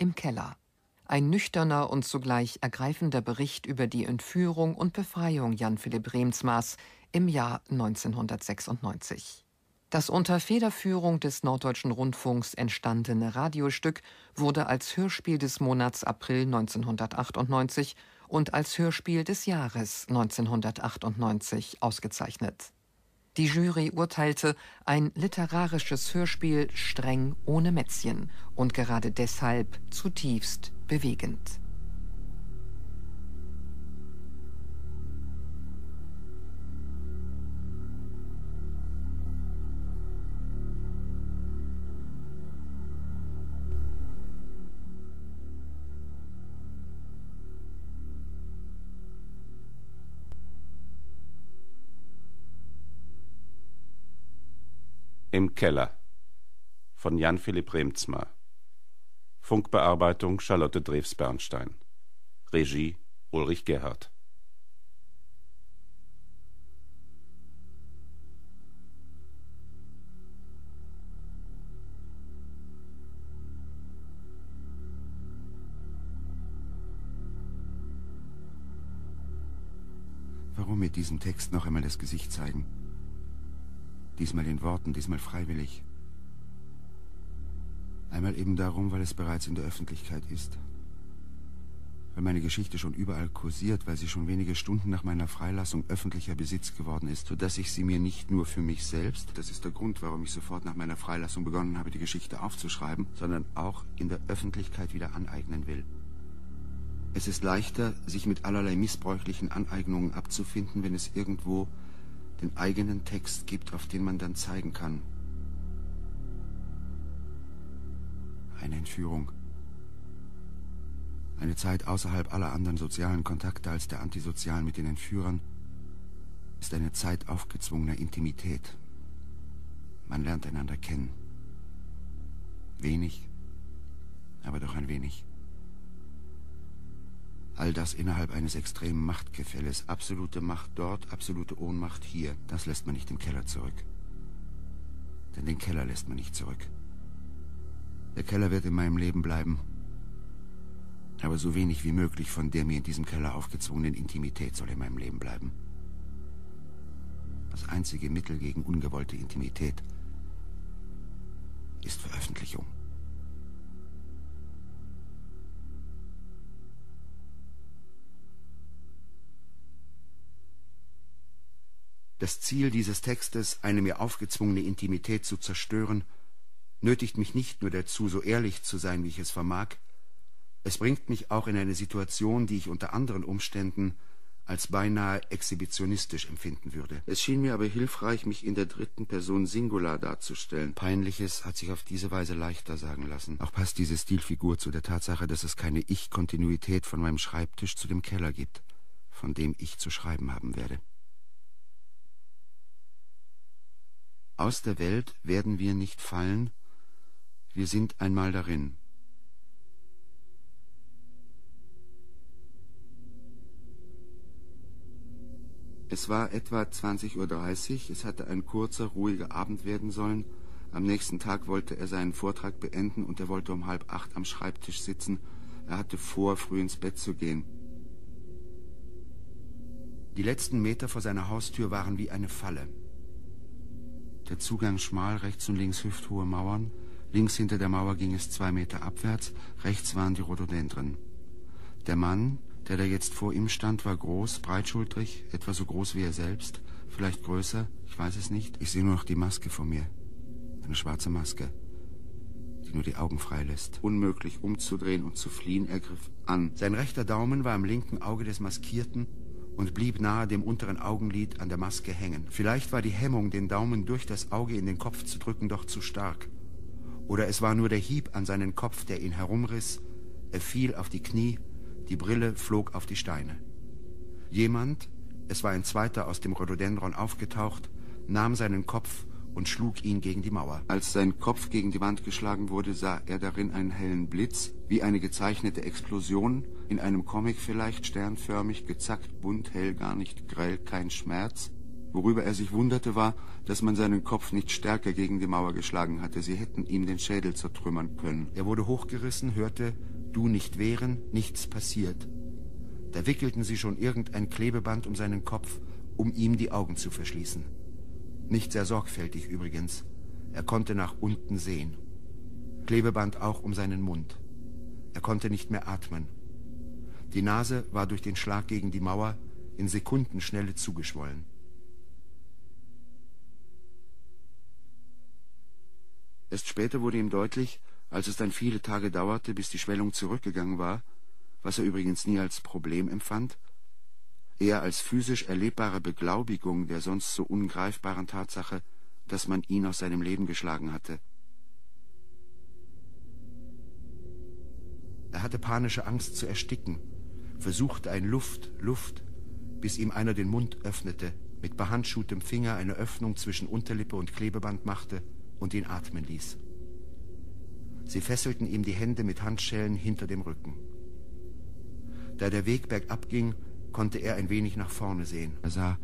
Im Keller. Ein nüchterner und zugleich ergreifender Bericht über die Entführung und Befreiung Jan Philipp Remsmars im Jahr 1996. Das unter Federführung des Norddeutschen Rundfunks entstandene Radiostück wurde als Hörspiel des Monats April 1998 und als Hörspiel des Jahres 1998 ausgezeichnet. Die Jury urteilte ein literarisches Hörspiel streng ohne Mätzchen und gerade deshalb zutiefst bewegend. Keller von Jan Philipp Remzma. Funkbearbeitung Charlotte Drews-Bernstein Regie Ulrich Gerhardt. Warum mit diesem Text noch einmal das Gesicht zeigen? Diesmal in Worten, diesmal freiwillig. Einmal eben darum, weil es bereits in der Öffentlichkeit ist. Weil meine Geschichte schon überall kursiert, weil sie schon wenige Stunden nach meiner Freilassung öffentlicher Besitz geworden ist, sodass ich sie mir nicht nur für mich selbst, das ist der Grund, warum ich sofort nach meiner Freilassung begonnen habe, die Geschichte aufzuschreiben, sondern auch in der Öffentlichkeit wieder aneignen will. Es ist leichter, sich mit allerlei missbräuchlichen Aneignungen abzufinden, wenn es irgendwo den eigenen Text gibt, auf den man dann zeigen kann. Eine Entführung. Eine Zeit außerhalb aller anderen sozialen Kontakte als der antisozialen mit den Entführern ist eine Zeit aufgezwungener Intimität. Man lernt einander kennen. Wenig, aber doch ein wenig. All das innerhalb eines extremen Machtgefälles. Absolute Macht dort, absolute Ohnmacht hier. Das lässt man nicht im Keller zurück. Denn den Keller lässt man nicht zurück. Der Keller wird in meinem Leben bleiben. Aber so wenig wie möglich von der mir in diesem Keller aufgezwungenen Intimität soll in meinem Leben bleiben. Das einzige Mittel gegen ungewollte Intimität ist Veröffentlichung. Das Ziel dieses Textes, eine mir aufgezwungene Intimität zu zerstören, nötigt mich nicht nur dazu, so ehrlich zu sein, wie ich es vermag, es bringt mich auch in eine Situation, die ich unter anderen Umständen als beinahe exhibitionistisch empfinden würde. Es schien mir aber hilfreich, mich in der dritten Person Singular darzustellen. Peinliches hat sich auf diese Weise leichter sagen lassen. Auch passt diese Stilfigur zu der Tatsache, dass es keine Ich-Kontinuität von meinem Schreibtisch zu dem Keller gibt, von dem ich zu schreiben haben werde. Aus der Welt werden wir nicht fallen, wir sind einmal darin. Es war etwa 20.30 Uhr, es hatte ein kurzer, ruhiger Abend werden sollen. Am nächsten Tag wollte er seinen Vortrag beenden und er wollte um halb acht am Schreibtisch sitzen. Er hatte vor, früh ins Bett zu gehen. Die letzten Meter vor seiner Haustür waren wie eine Falle. Der Zugang schmal, rechts und links hüfthohe Mauern. Links hinter der Mauer ging es zwei Meter abwärts, rechts waren die Rhododendren. Der Mann, der da jetzt vor ihm stand, war groß, breitschultrig, etwa so groß wie er selbst, vielleicht größer, ich weiß es nicht. Ich sehe nur noch die Maske vor mir. Eine schwarze Maske, die nur die Augen freilässt. Unmöglich umzudrehen und zu fliehen, er griff an. Sein rechter Daumen war im linken Auge des Maskierten und blieb nahe dem unteren Augenlid an der Maske hängen. Vielleicht war die Hemmung, den Daumen durch das Auge in den Kopf zu drücken, doch zu stark. Oder es war nur der Hieb an seinen Kopf, der ihn herumriss. Er fiel auf die Knie, die Brille flog auf die Steine. Jemand, es war ein zweiter aus dem Rhododendron aufgetaucht, nahm seinen Kopf und schlug ihn gegen die Mauer. Als sein Kopf gegen die Wand geschlagen wurde, sah er darin einen hellen Blitz, wie eine gezeichnete Explosion, in einem Comic vielleicht sternförmig, gezackt, bunt, hell, gar nicht grell, kein Schmerz. Worüber er sich wunderte, war, dass man seinen Kopf nicht stärker gegen die Mauer geschlagen hatte. Sie hätten ihm den Schädel zertrümmern können. Er wurde hochgerissen, hörte, du nicht wehren, nichts passiert. Da wickelten sie schon irgendein Klebeband um seinen Kopf, um ihm die Augen zu verschließen. Nicht sehr sorgfältig übrigens. Er konnte nach unten sehen. Klebeband auch um seinen Mund. Er konnte nicht mehr atmen. Die Nase war durch den Schlag gegen die Mauer in Sekundenschnelle zugeschwollen. Erst später wurde ihm deutlich, als es dann viele Tage dauerte, bis die Schwellung zurückgegangen war, was er übrigens nie als Problem empfand, eher als physisch erlebbare Beglaubigung der sonst so ungreifbaren Tatsache, dass man ihn aus seinem Leben geschlagen hatte. Er hatte panische Angst zu ersticken, versuchte ein Luft, Luft, bis ihm einer den Mund öffnete, mit behandschuhtem Finger eine Öffnung zwischen Unterlippe und Klebeband machte und ihn atmen ließ. Sie fesselten ihm die Hände mit Handschellen hinter dem Rücken. Da der Weg bergab ging, konnte er ein wenig nach vorne sehen. Er sah,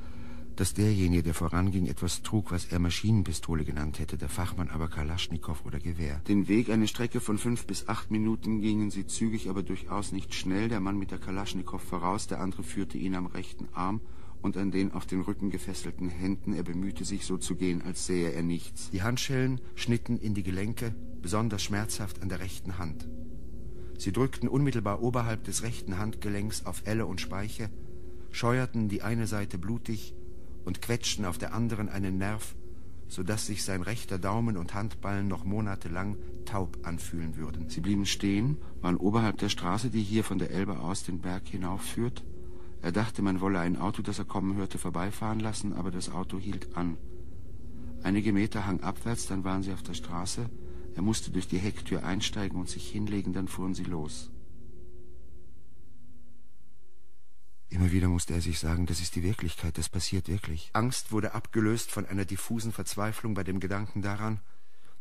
dass derjenige, der voranging, etwas trug, was er Maschinenpistole genannt hätte, der Fachmann aber Kalaschnikow oder Gewehr. Den Weg, eine Strecke von fünf bis acht Minuten, gingen sie zügig, aber durchaus nicht schnell. Der Mann mit der Kalaschnikow voraus, der andere führte ihn am rechten Arm und an den auf den Rücken gefesselten Händen. Er bemühte sich, so zu gehen, als sähe er nichts. Die Handschellen schnitten in die Gelenke, besonders schmerzhaft an der rechten Hand. Sie drückten unmittelbar oberhalb des rechten Handgelenks auf Elle und Speiche, scheuerten die eine Seite blutig und quetschten auf der anderen einen Nerv, so dass sich sein rechter Daumen und Handballen noch monatelang taub anfühlen würden. Sie blieben stehen, waren oberhalb der Straße, die hier von der Elbe aus den Berg hinaufführt. Er dachte, man wolle ein Auto, das er kommen hörte, vorbeifahren lassen, aber das Auto hielt an. Einige Meter hang abwärts, dann waren sie auf der Straße. Er musste durch die Hecktür einsteigen und sich hinlegen, dann fuhren sie los. Immer wieder musste er sich sagen, das ist die Wirklichkeit, das passiert wirklich. Angst wurde abgelöst von einer diffusen Verzweiflung bei dem Gedanken daran,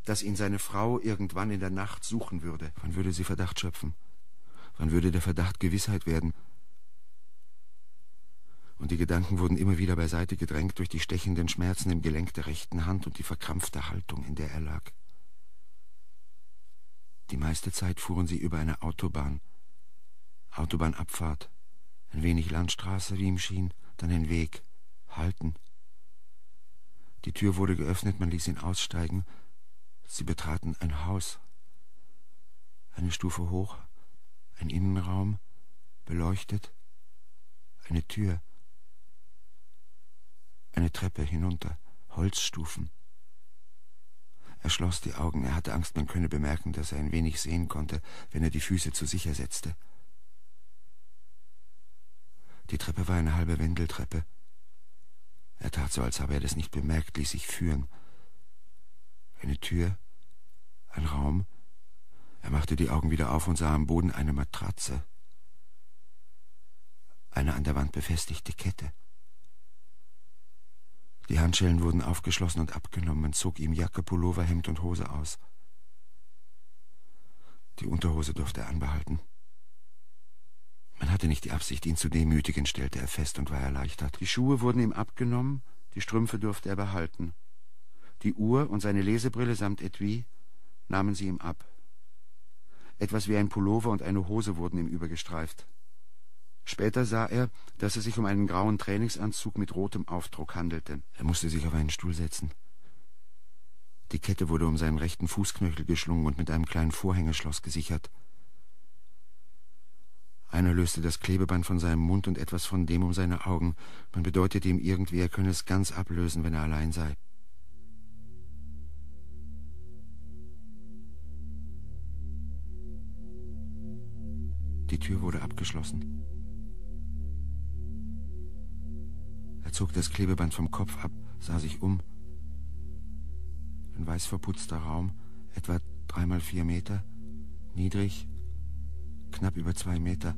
dass ihn seine Frau irgendwann in der Nacht suchen würde. Wann würde sie Verdacht schöpfen? Wann würde der Verdacht Gewissheit werden? und die Gedanken wurden immer wieder beiseite gedrängt durch die stechenden Schmerzen im Gelenk der rechten Hand und die verkrampfte Haltung, in der er lag. Die meiste Zeit fuhren sie über eine Autobahn. Autobahnabfahrt, ein wenig Landstraße, wie ihm schien, dann ein Weg, halten. Die Tür wurde geöffnet, man ließ ihn aussteigen. Sie betraten ein Haus. Eine Stufe hoch, ein Innenraum, beleuchtet, eine Tür. Eine Treppe hinunter, Holzstufen. Er schloss die Augen, er hatte Angst, man könne bemerken, dass er ein wenig sehen konnte, wenn er die Füße zu sicher setzte. Die Treppe war eine halbe Wendeltreppe. Er tat so, als habe er das nicht bemerkt, ließ sich führen. Eine Tür, ein Raum. Er machte die Augen wieder auf und sah am Boden eine Matratze. Eine an der Wand befestigte Kette. Die Handschellen wurden aufgeschlossen und abgenommen. Man zog ihm Jacke, Pullover, Hemd und Hose aus. Die Unterhose durfte er anbehalten. Man hatte nicht die Absicht, ihn zu demütigen, stellte er fest und war erleichtert. Die Schuhe wurden ihm abgenommen, die Strümpfe durfte er behalten. Die Uhr und seine Lesebrille samt Etui nahmen sie ihm ab. Etwas wie ein Pullover und eine Hose wurden ihm übergestreift. Später sah er, dass es sich um einen grauen Trainingsanzug mit rotem Aufdruck handelte. Er musste sich auf einen Stuhl setzen. Die Kette wurde um seinen rechten Fußknöchel geschlungen und mit einem kleinen Vorhängeschloss gesichert. Einer löste das Klebeband von seinem Mund und etwas von dem um seine Augen. Man bedeutete ihm irgendwie, er könne es ganz ablösen, wenn er allein sei. Die Tür wurde abgeschlossen. Zog das Klebeband vom Kopf ab, sah sich um. Ein weiß verputzter Raum, etwa dreimal vier Meter, niedrig, knapp über zwei Meter.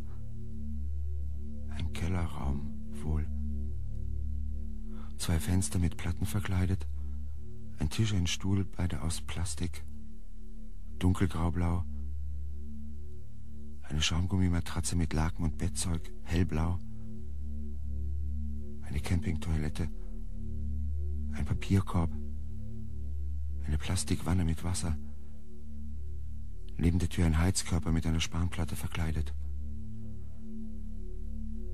Ein Kellerraum wohl. Zwei Fenster mit Platten verkleidet, ein Tisch, ein Stuhl, beide aus Plastik, dunkelgraublau, eine Schaumgummimatratze mit Laken und Bettzeug, hellblau, eine Campingtoilette, Ein Papierkorb. Eine Plastikwanne mit Wasser. Neben der Tür ein Heizkörper mit einer Spanplatte verkleidet.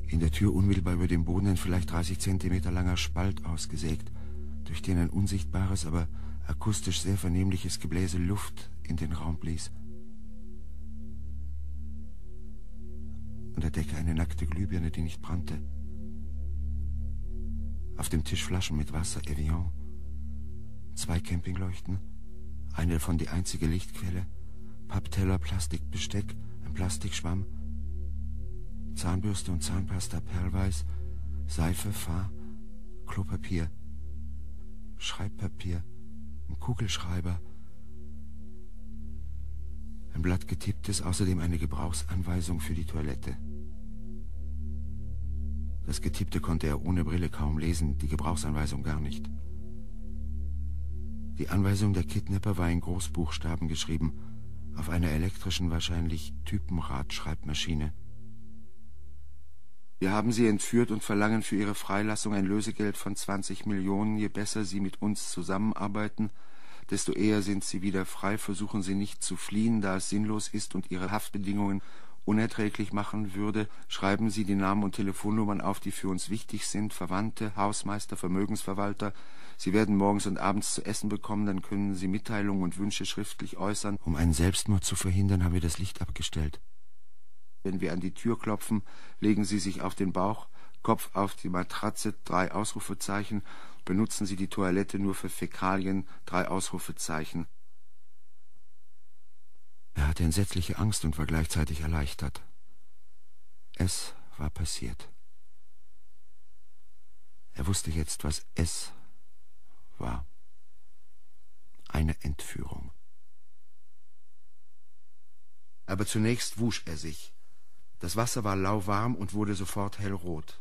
In der Tür unmittelbar über dem Boden ein vielleicht 30 Zentimeter langer Spalt ausgesägt, durch den ein unsichtbares, aber akustisch sehr vernehmliches Gebläse Luft in den Raum blies. An der Decke eine nackte Glühbirne, die nicht brannte. Auf dem Tisch Flaschen mit Wasser, Evian. Zwei Campingleuchten, eine davon die einzige Lichtquelle, Pappteller, Plastikbesteck, ein Plastikschwamm, Zahnbürste und Zahnpasta perlweiß, Seife, Fahr, Klopapier, Schreibpapier, ein Kugelschreiber, ein Blatt getipptes, außerdem eine Gebrauchsanweisung für die Toilette. Das Getippte konnte er ohne Brille kaum lesen, die Gebrauchsanweisung gar nicht. Die Anweisung der Kidnapper war in Großbuchstaben geschrieben, auf einer elektrischen, wahrscheinlich Typenrad-Schreibmaschine. Wir haben sie entführt und verlangen für ihre Freilassung ein Lösegeld von 20 Millionen. Je besser sie mit uns zusammenarbeiten, desto eher sind sie wieder frei. Versuchen sie nicht zu fliehen, da es sinnlos ist und ihre Haftbedingungen unerträglich machen würde, schreiben Sie die Namen und Telefonnummern auf, die für uns wichtig sind, Verwandte, Hausmeister, Vermögensverwalter. Sie werden morgens und abends zu essen bekommen, dann können Sie Mitteilungen und Wünsche schriftlich äußern. Um einen Selbstmord zu verhindern, haben wir das Licht abgestellt. Wenn wir an die Tür klopfen, legen Sie sich auf den Bauch, Kopf auf die Matratze, drei Ausrufezeichen, benutzen Sie die Toilette nur für Fäkalien, drei Ausrufezeichen. Er hatte entsetzliche Angst und war gleichzeitig erleichtert. Es war passiert. Er wusste jetzt, was es war. Eine Entführung. Aber zunächst wusch er sich. Das Wasser war lauwarm und wurde sofort hellrot.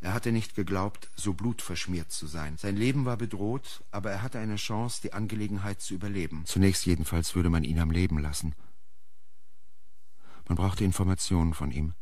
Er hatte nicht geglaubt, so blutverschmiert zu sein. Sein Leben war bedroht, aber er hatte eine Chance, die Angelegenheit zu überleben. Zunächst jedenfalls würde man ihn am Leben lassen. Man brauchte Informationen von ihm.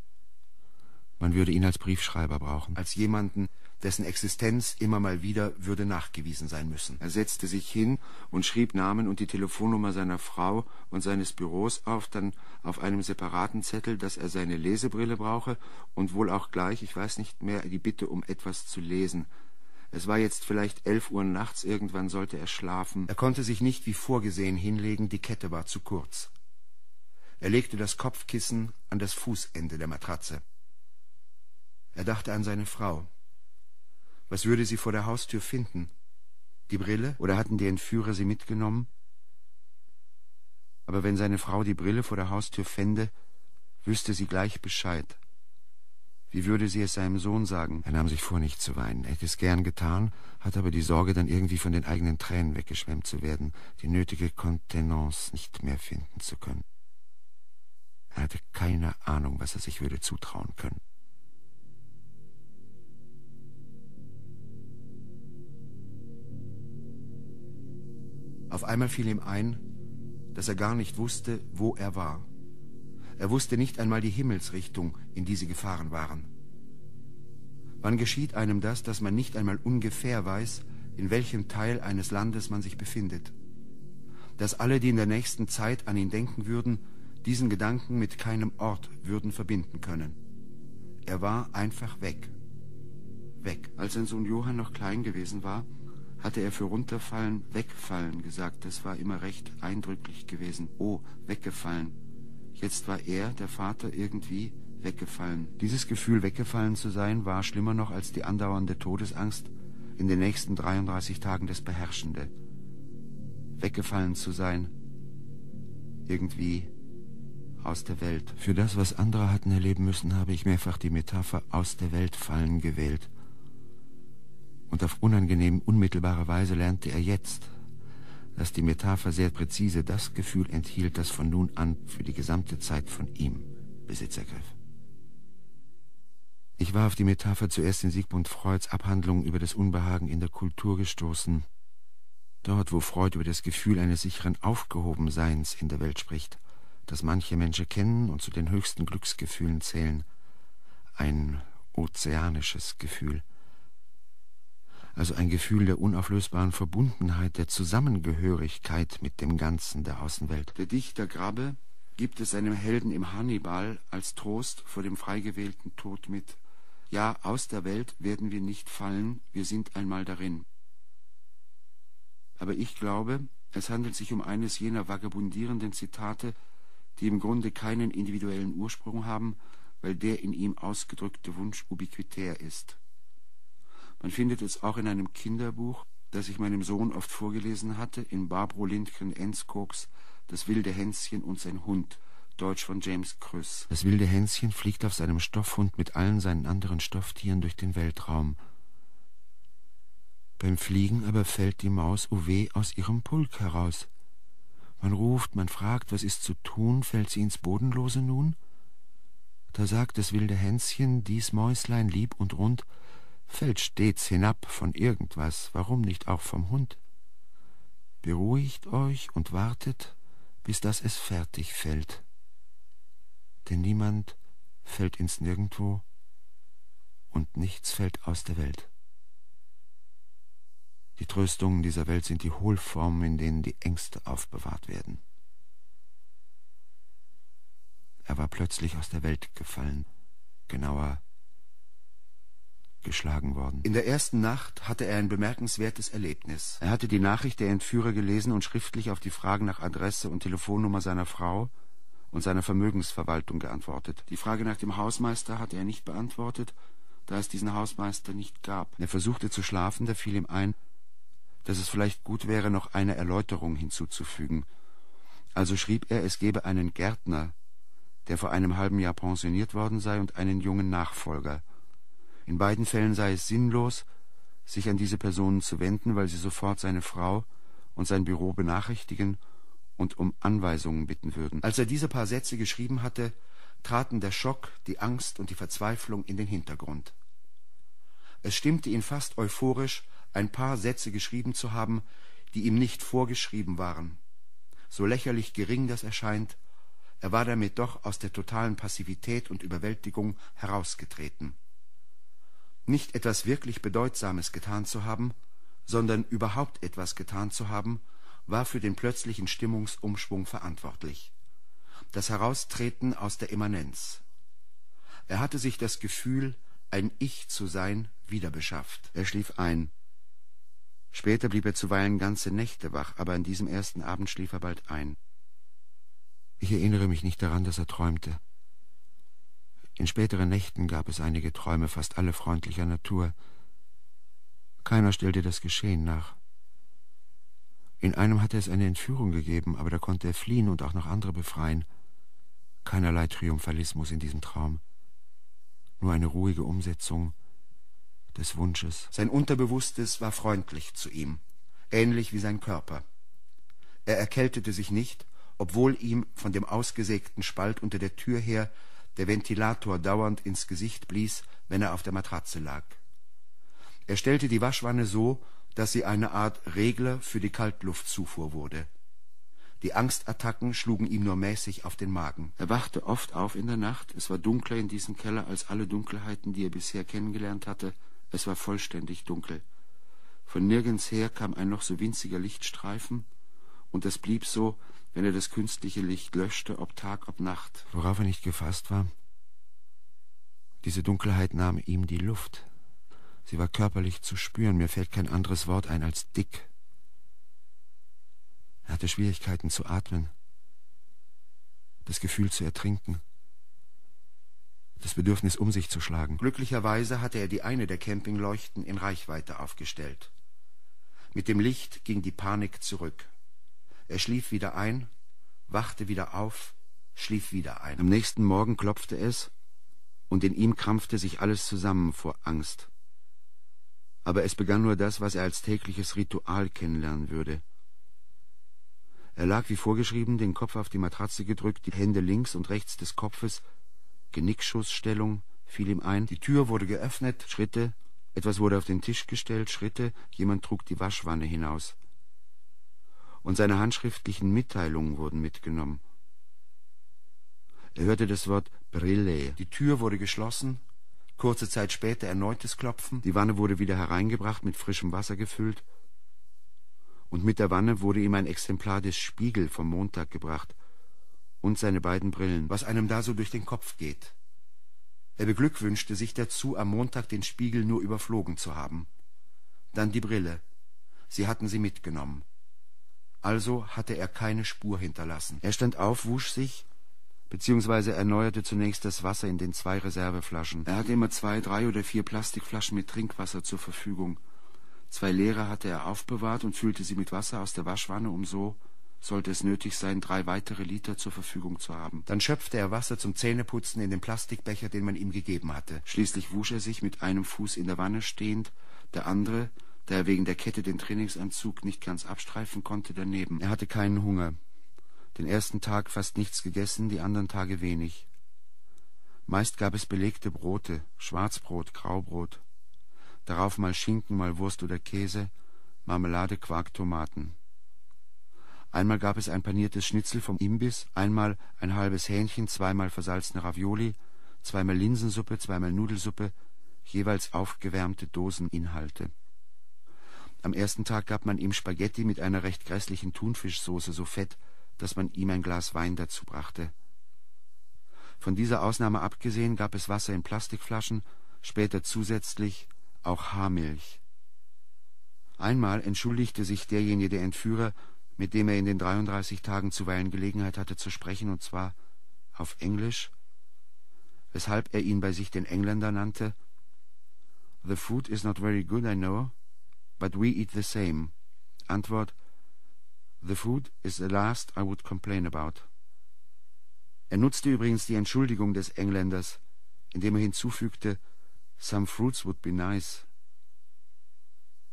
Man würde ihn als Briefschreiber brauchen, als jemanden, dessen Existenz immer mal wieder würde nachgewiesen sein müssen. Er setzte sich hin und schrieb Namen und die Telefonnummer seiner Frau und seines Büros auf, dann auf einem separaten Zettel, dass er seine Lesebrille brauche und wohl auch gleich, ich weiß nicht mehr, die Bitte um etwas zu lesen. Es war jetzt vielleicht elf Uhr nachts, irgendwann sollte er schlafen. Er konnte sich nicht wie vorgesehen hinlegen, die Kette war zu kurz. Er legte das Kopfkissen an das Fußende der Matratze. Er dachte an seine Frau. Was würde sie vor der Haustür finden? Die Brille? Oder hatten die Entführer sie mitgenommen? Aber wenn seine Frau die Brille vor der Haustür fände, wüsste sie gleich Bescheid. Wie würde sie es seinem Sohn sagen? Er nahm sich vor, nicht zu weinen. Er hätte es gern getan, hatte aber die Sorge, dann irgendwie von den eigenen Tränen weggeschwemmt zu werden, die nötige Kontenance nicht mehr finden zu können. Er hatte keine Ahnung, was er sich würde zutrauen können. Auf einmal fiel ihm ein, dass er gar nicht wusste, wo er war. Er wusste nicht einmal die Himmelsrichtung, in die sie gefahren waren. Wann geschieht einem das, dass man nicht einmal ungefähr weiß, in welchem Teil eines Landes man sich befindet? Dass alle, die in der nächsten Zeit an ihn denken würden, diesen Gedanken mit keinem Ort würden verbinden können. Er war einfach weg. Weg. Als sein Sohn Johann noch klein gewesen war, hatte er für runterfallen, wegfallen gesagt. Das war immer recht eindrücklich gewesen. Oh, weggefallen. Jetzt war er, der Vater, irgendwie weggefallen. Dieses Gefühl, weggefallen zu sein, war schlimmer noch als die andauernde Todesangst in den nächsten 33 Tagen das Beherrschende. Weggefallen zu sein, irgendwie aus der Welt. Für das, was andere hatten erleben müssen, habe ich mehrfach die Metapher aus der Welt fallen gewählt. Und auf unangenehm unmittelbare Weise lernte er jetzt, dass die Metapher sehr präzise das Gefühl enthielt, das von nun an für die gesamte Zeit von ihm Besitz ergriff. Ich war auf die Metapher zuerst in Sigmund Freuds Abhandlung über das Unbehagen in der Kultur gestoßen, dort wo Freud über das Gefühl eines sicheren Aufgehobenseins in der Welt spricht das manche Menschen kennen und zu den höchsten Glücksgefühlen zählen, ein ozeanisches Gefühl. Also ein Gefühl der unauflösbaren Verbundenheit, der Zusammengehörigkeit mit dem Ganzen der Außenwelt. Der Dichter Grabbe gibt es seinem Helden im Hannibal als Trost vor dem frei gewählten Tod mit. Ja, aus der Welt werden wir nicht fallen, wir sind einmal darin. Aber ich glaube, es handelt sich um eines jener vagabundierenden Zitate, die im Grunde keinen individuellen Ursprung haben, weil der in ihm ausgedrückte Wunsch ubiquitär ist. Man findet es auch in einem Kinderbuch, das ich meinem Sohn oft vorgelesen hatte, in Barbro Lindgren Enskog's Das wilde Hänschen und sein Hund, Deutsch von James Krüss. Das wilde Hänschen fliegt auf seinem Stoffhund mit allen seinen anderen Stofftieren durch den Weltraum. Beim Fliegen aber fällt die Maus Uwe aus ihrem Pulk heraus. Man ruft, man fragt, was ist zu tun, fällt sie ins Bodenlose nun? Da sagt das wilde Hänschen, dies Mäuslein lieb und rund, fällt stets hinab von irgendwas, warum nicht auch vom Hund? Beruhigt euch und wartet, bis das es fertig fällt. Denn niemand fällt ins Nirgendwo und nichts fällt aus der Welt. Die Tröstungen dieser Welt sind die Hohlformen, in denen die Ängste aufbewahrt werden. Er war plötzlich aus der Welt gefallen, genauer geschlagen worden. In der ersten Nacht hatte er ein bemerkenswertes Erlebnis. Er hatte die Nachricht der Entführer gelesen und schriftlich auf die Fragen nach Adresse und Telefonnummer seiner Frau und seiner Vermögensverwaltung geantwortet. Die Frage nach dem Hausmeister hatte er nicht beantwortet, da es diesen Hausmeister nicht gab. Er versuchte zu schlafen, da fiel ihm ein, dass es vielleicht gut wäre, noch eine Erläuterung hinzuzufügen. Also schrieb er, es gebe einen Gärtner, der vor einem halben Jahr pensioniert worden sei, und einen jungen Nachfolger. In beiden Fällen sei es sinnlos, sich an diese Personen zu wenden, weil sie sofort seine Frau und sein Büro benachrichtigen und um Anweisungen bitten würden. Als er diese paar Sätze geschrieben hatte, traten der Schock, die Angst und die Verzweiflung in den Hintergrund. Es stimmte ihn fast euphorisch, ein paar Sätze geschrieben zu haben, die ihm nicht vorgeschrieben waren. So lächerlich gering das erscheint, er war damit doch aus der totalen Passivität und Überwältigung herausgetreten nicht etwas wirklich Bedeutsames getan zu haben, sondern überhaupt etwas getan zu haben, war für den plötzlichen Stimmungsumschwung verantwortlich. Das Heraustreten aus der Immanenz. Er hatte sich das Gefühl, ein Ich zu sein, wiederbeschafft. Er schlief ein. Später blieb er zuweilen ganze Nächte wach, aber an diesem ersten Abend schlief er bald ein. Ich erinnere mich nicht daran, dass er träumte. In späteren Nächten gab es einige Träume, fast alle freundlicher Natur. Keiner stellte das Geschehen nach. In einem hatte es eine Entführung gegeben, aber da konnte er fliehen und auch noch andere befreien. Keinerlei Triumphalismus in diesem Traum. Nur eine ruhige Umsetzung des Wunsches. Sein Unterbewusstes war freundlich zu ihm, ähnlich wie sein Körper. Er erkältete sich nicht, obwohl ihm von dem ausgesägten Spalt unter der Tür her der Ventilator dauernd ins Gesicht blies, wenn er auf der Matratze lag. Er stellte die Waschwanne so, dass sie eine Art Regler für die Kaltluftzufuhr wurde. Die Angstattacken schlugen ihm nur mäßig auf den Magen. Er wachte oft auf in der Nacht. Es war dunkler in diesem Keller als alle Dunkelheiten, die er bisher kennengelernt hatte. Es war vollständig dunkel. Von nirgends her kam ein noch so winziger Lichtstreifen, und es blieb so, wenn er das künstliche Licht löschte, ob Tag, ob Nacht. Worauf er nicht gefasst war? Diese Dunkelheit nahm ihm die Luft. Sie war körperlich zu spüren, mir fällt kein anderes Wort ein als dick. Er hatte Schwierigkeiten zu atmen, das Gefühl zu ertrinken, das Bedürfnis um sich zu schlagen. Glücklicherweise hatte er die eine der Campingleuchten in Reichweite aufgestellt. Mit dem Licht ging die Panik zurück. Er schlief wieder ein, wachte wieder auf, schlief wieder ein. Am nächsten Morgen klopfte es, und in ihm krampfte sich alles zusammen vor Angst. Aber es begann nur das, was er als tägliches Ritual kennenlernen würde. Er lag wie vorgeschrieben, den Kopf auf die Matratze gedrückt, die Hände links und rechts des Kopfes, Genickschussstellung, fiel ihm ein. Die Tür wurde geöffnet, Schritte, etwas wurde auf den Tisch gestellt, Schritte, jemand trug die Waschwanne hinaus und seine handschriftlichen Mitteilungen wurden mitgenommen. Er hörte das Wort Brille. Die Tür wurde geschlossen, Kurze Zeit später erneutes Klopfen. Die Wanne wurde wieder hereingebracht, mit frischem Wasser gefüllt. Und mit der Wanne wurde ihm ein Exemplar des Spiegel vom Montag gebracht und seine beiden Brillen, was einem da so durch den Kopf geht. Er beglückwünschte sich dazu, am Montag den Spiegel nur überflogen zu haben. Dann die Brille. Sie hatten sie mitgenommen. Also hatte er keine Spur hinterlassen. Er stand auf, wusch sich, beziehungsweise erneuerte zunächst das Wasser in den zwei Reserveflaschen. Er hatte immer zwei, drei oder vier Plastikflaschen mit Trinkwasser zur Verfügung. Zwei leere hatte er aufbewahrt und füllte sie mit Wasser aus der Waschwanne, um so, sollte es nötig sein, drei weitere Liter zur Verfügung zu haben. Dann schöpfte er Wasser zum Zähneputzen in den Plastikbecher, den man ihm gegeben hatte. Schließlich wusch er sich mit einem Fuß in der Wanne stehend, der andere, da er wegen der Kette den Trainingsanzug nicht ganz abstreifen konnte, daneben. Er hatte keinen Hunger. Den ersten Tag fast nichts gegessen, die anderen Tage wenig. Meist gab es belegte Brote, Schwarzbrot, Graubrot. Darauf mal Schinken, mal Wurst oder Käse, Marmelade, Quark, Tomaten. Einmal gab es ein paniertes Schnitzel vom Imbiss, einmal ein halbes Hähnchen, zweimal versalzene Ravioli, zweimal Linsensuppe, zweimal Nudelsuppe, jeweils aufgewärmte Doseninhalte. Am ersten Tag gab man ihm Spaghetti mit einer recht grässlichen Thunfischsoße, so fett, dass man ihm ein Glas Wein dazu brachte. Von dieser Ausnahme abgesehen gab es Wasser in Plastikflaschen, später zusätzlich auch Haarmilch. Einmal entschuldigte sich derjenige der Entführer mit dem er in den 33 Tagen zuweilen Gelegenheit hatte zu sprechen, und zwar auf Englisch, weshalb er ihn bei sich den Engländer nannte. The food is not very good, I know, but we eat the same. Antwort The food is the last I would complain about. Er nutzte übrigens die Entschuldigung des Engländers, indem er hinzufügte, Some fruits would be nice.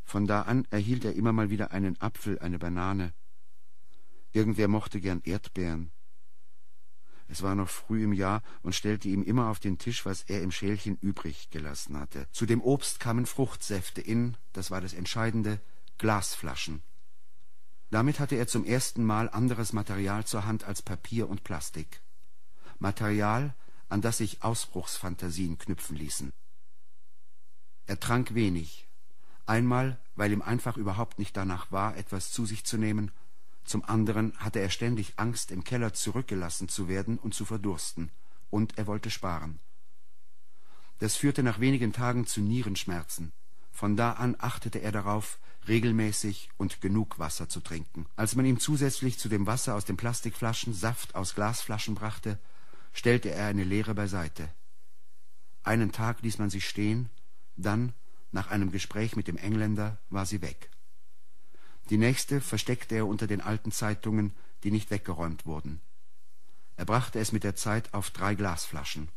Von da an erhielt er immer mal wieder einen Apfel, eine Banane. Irgendwer mochte gern Erdbeeren. Es war noch früh im Jahr und stellte ihm immer auf den Tisch, was er im Schälchen übrig gelassen hatte. Zu dem Obst kamen Fruchtsäfte in, das war das Entscheidende, Glasflaschen. Damit hatte er zum ersten Mal anderes Material zur Hand als Papier und Plastik. Material, an das sich Ausbruchsfantasien knüpfen ließen. Er trank wenig, einmal, weil ihm einfach überhaupt nicht danach war, etwas zu sich zu nehmen, zum anderen hatte er ständig Angst, im Keller zurückgelassen zu werden und zu verdursten, und er wollte sparen. Das führte nach wenigen Tagen zu Nierenschmerzen. Von da an achtete er darauf, regelmäßig und genug Wasser zu trinken. Als man ihm zusätzlich zu dem Wasser aus den Plastikflaschen Saft aus Glasflaschen brachte, stellte er eine leere beiseite. Einen Tag ließ man sie stehen, dann, nach einem Gespräch mit dem Engländer, war sie weg. Die nächste versteckte er unter den alten Zeitungen, die nicht weggeräumt wurden. Er brachte es mit der Zeit auf drei Glasflaschen.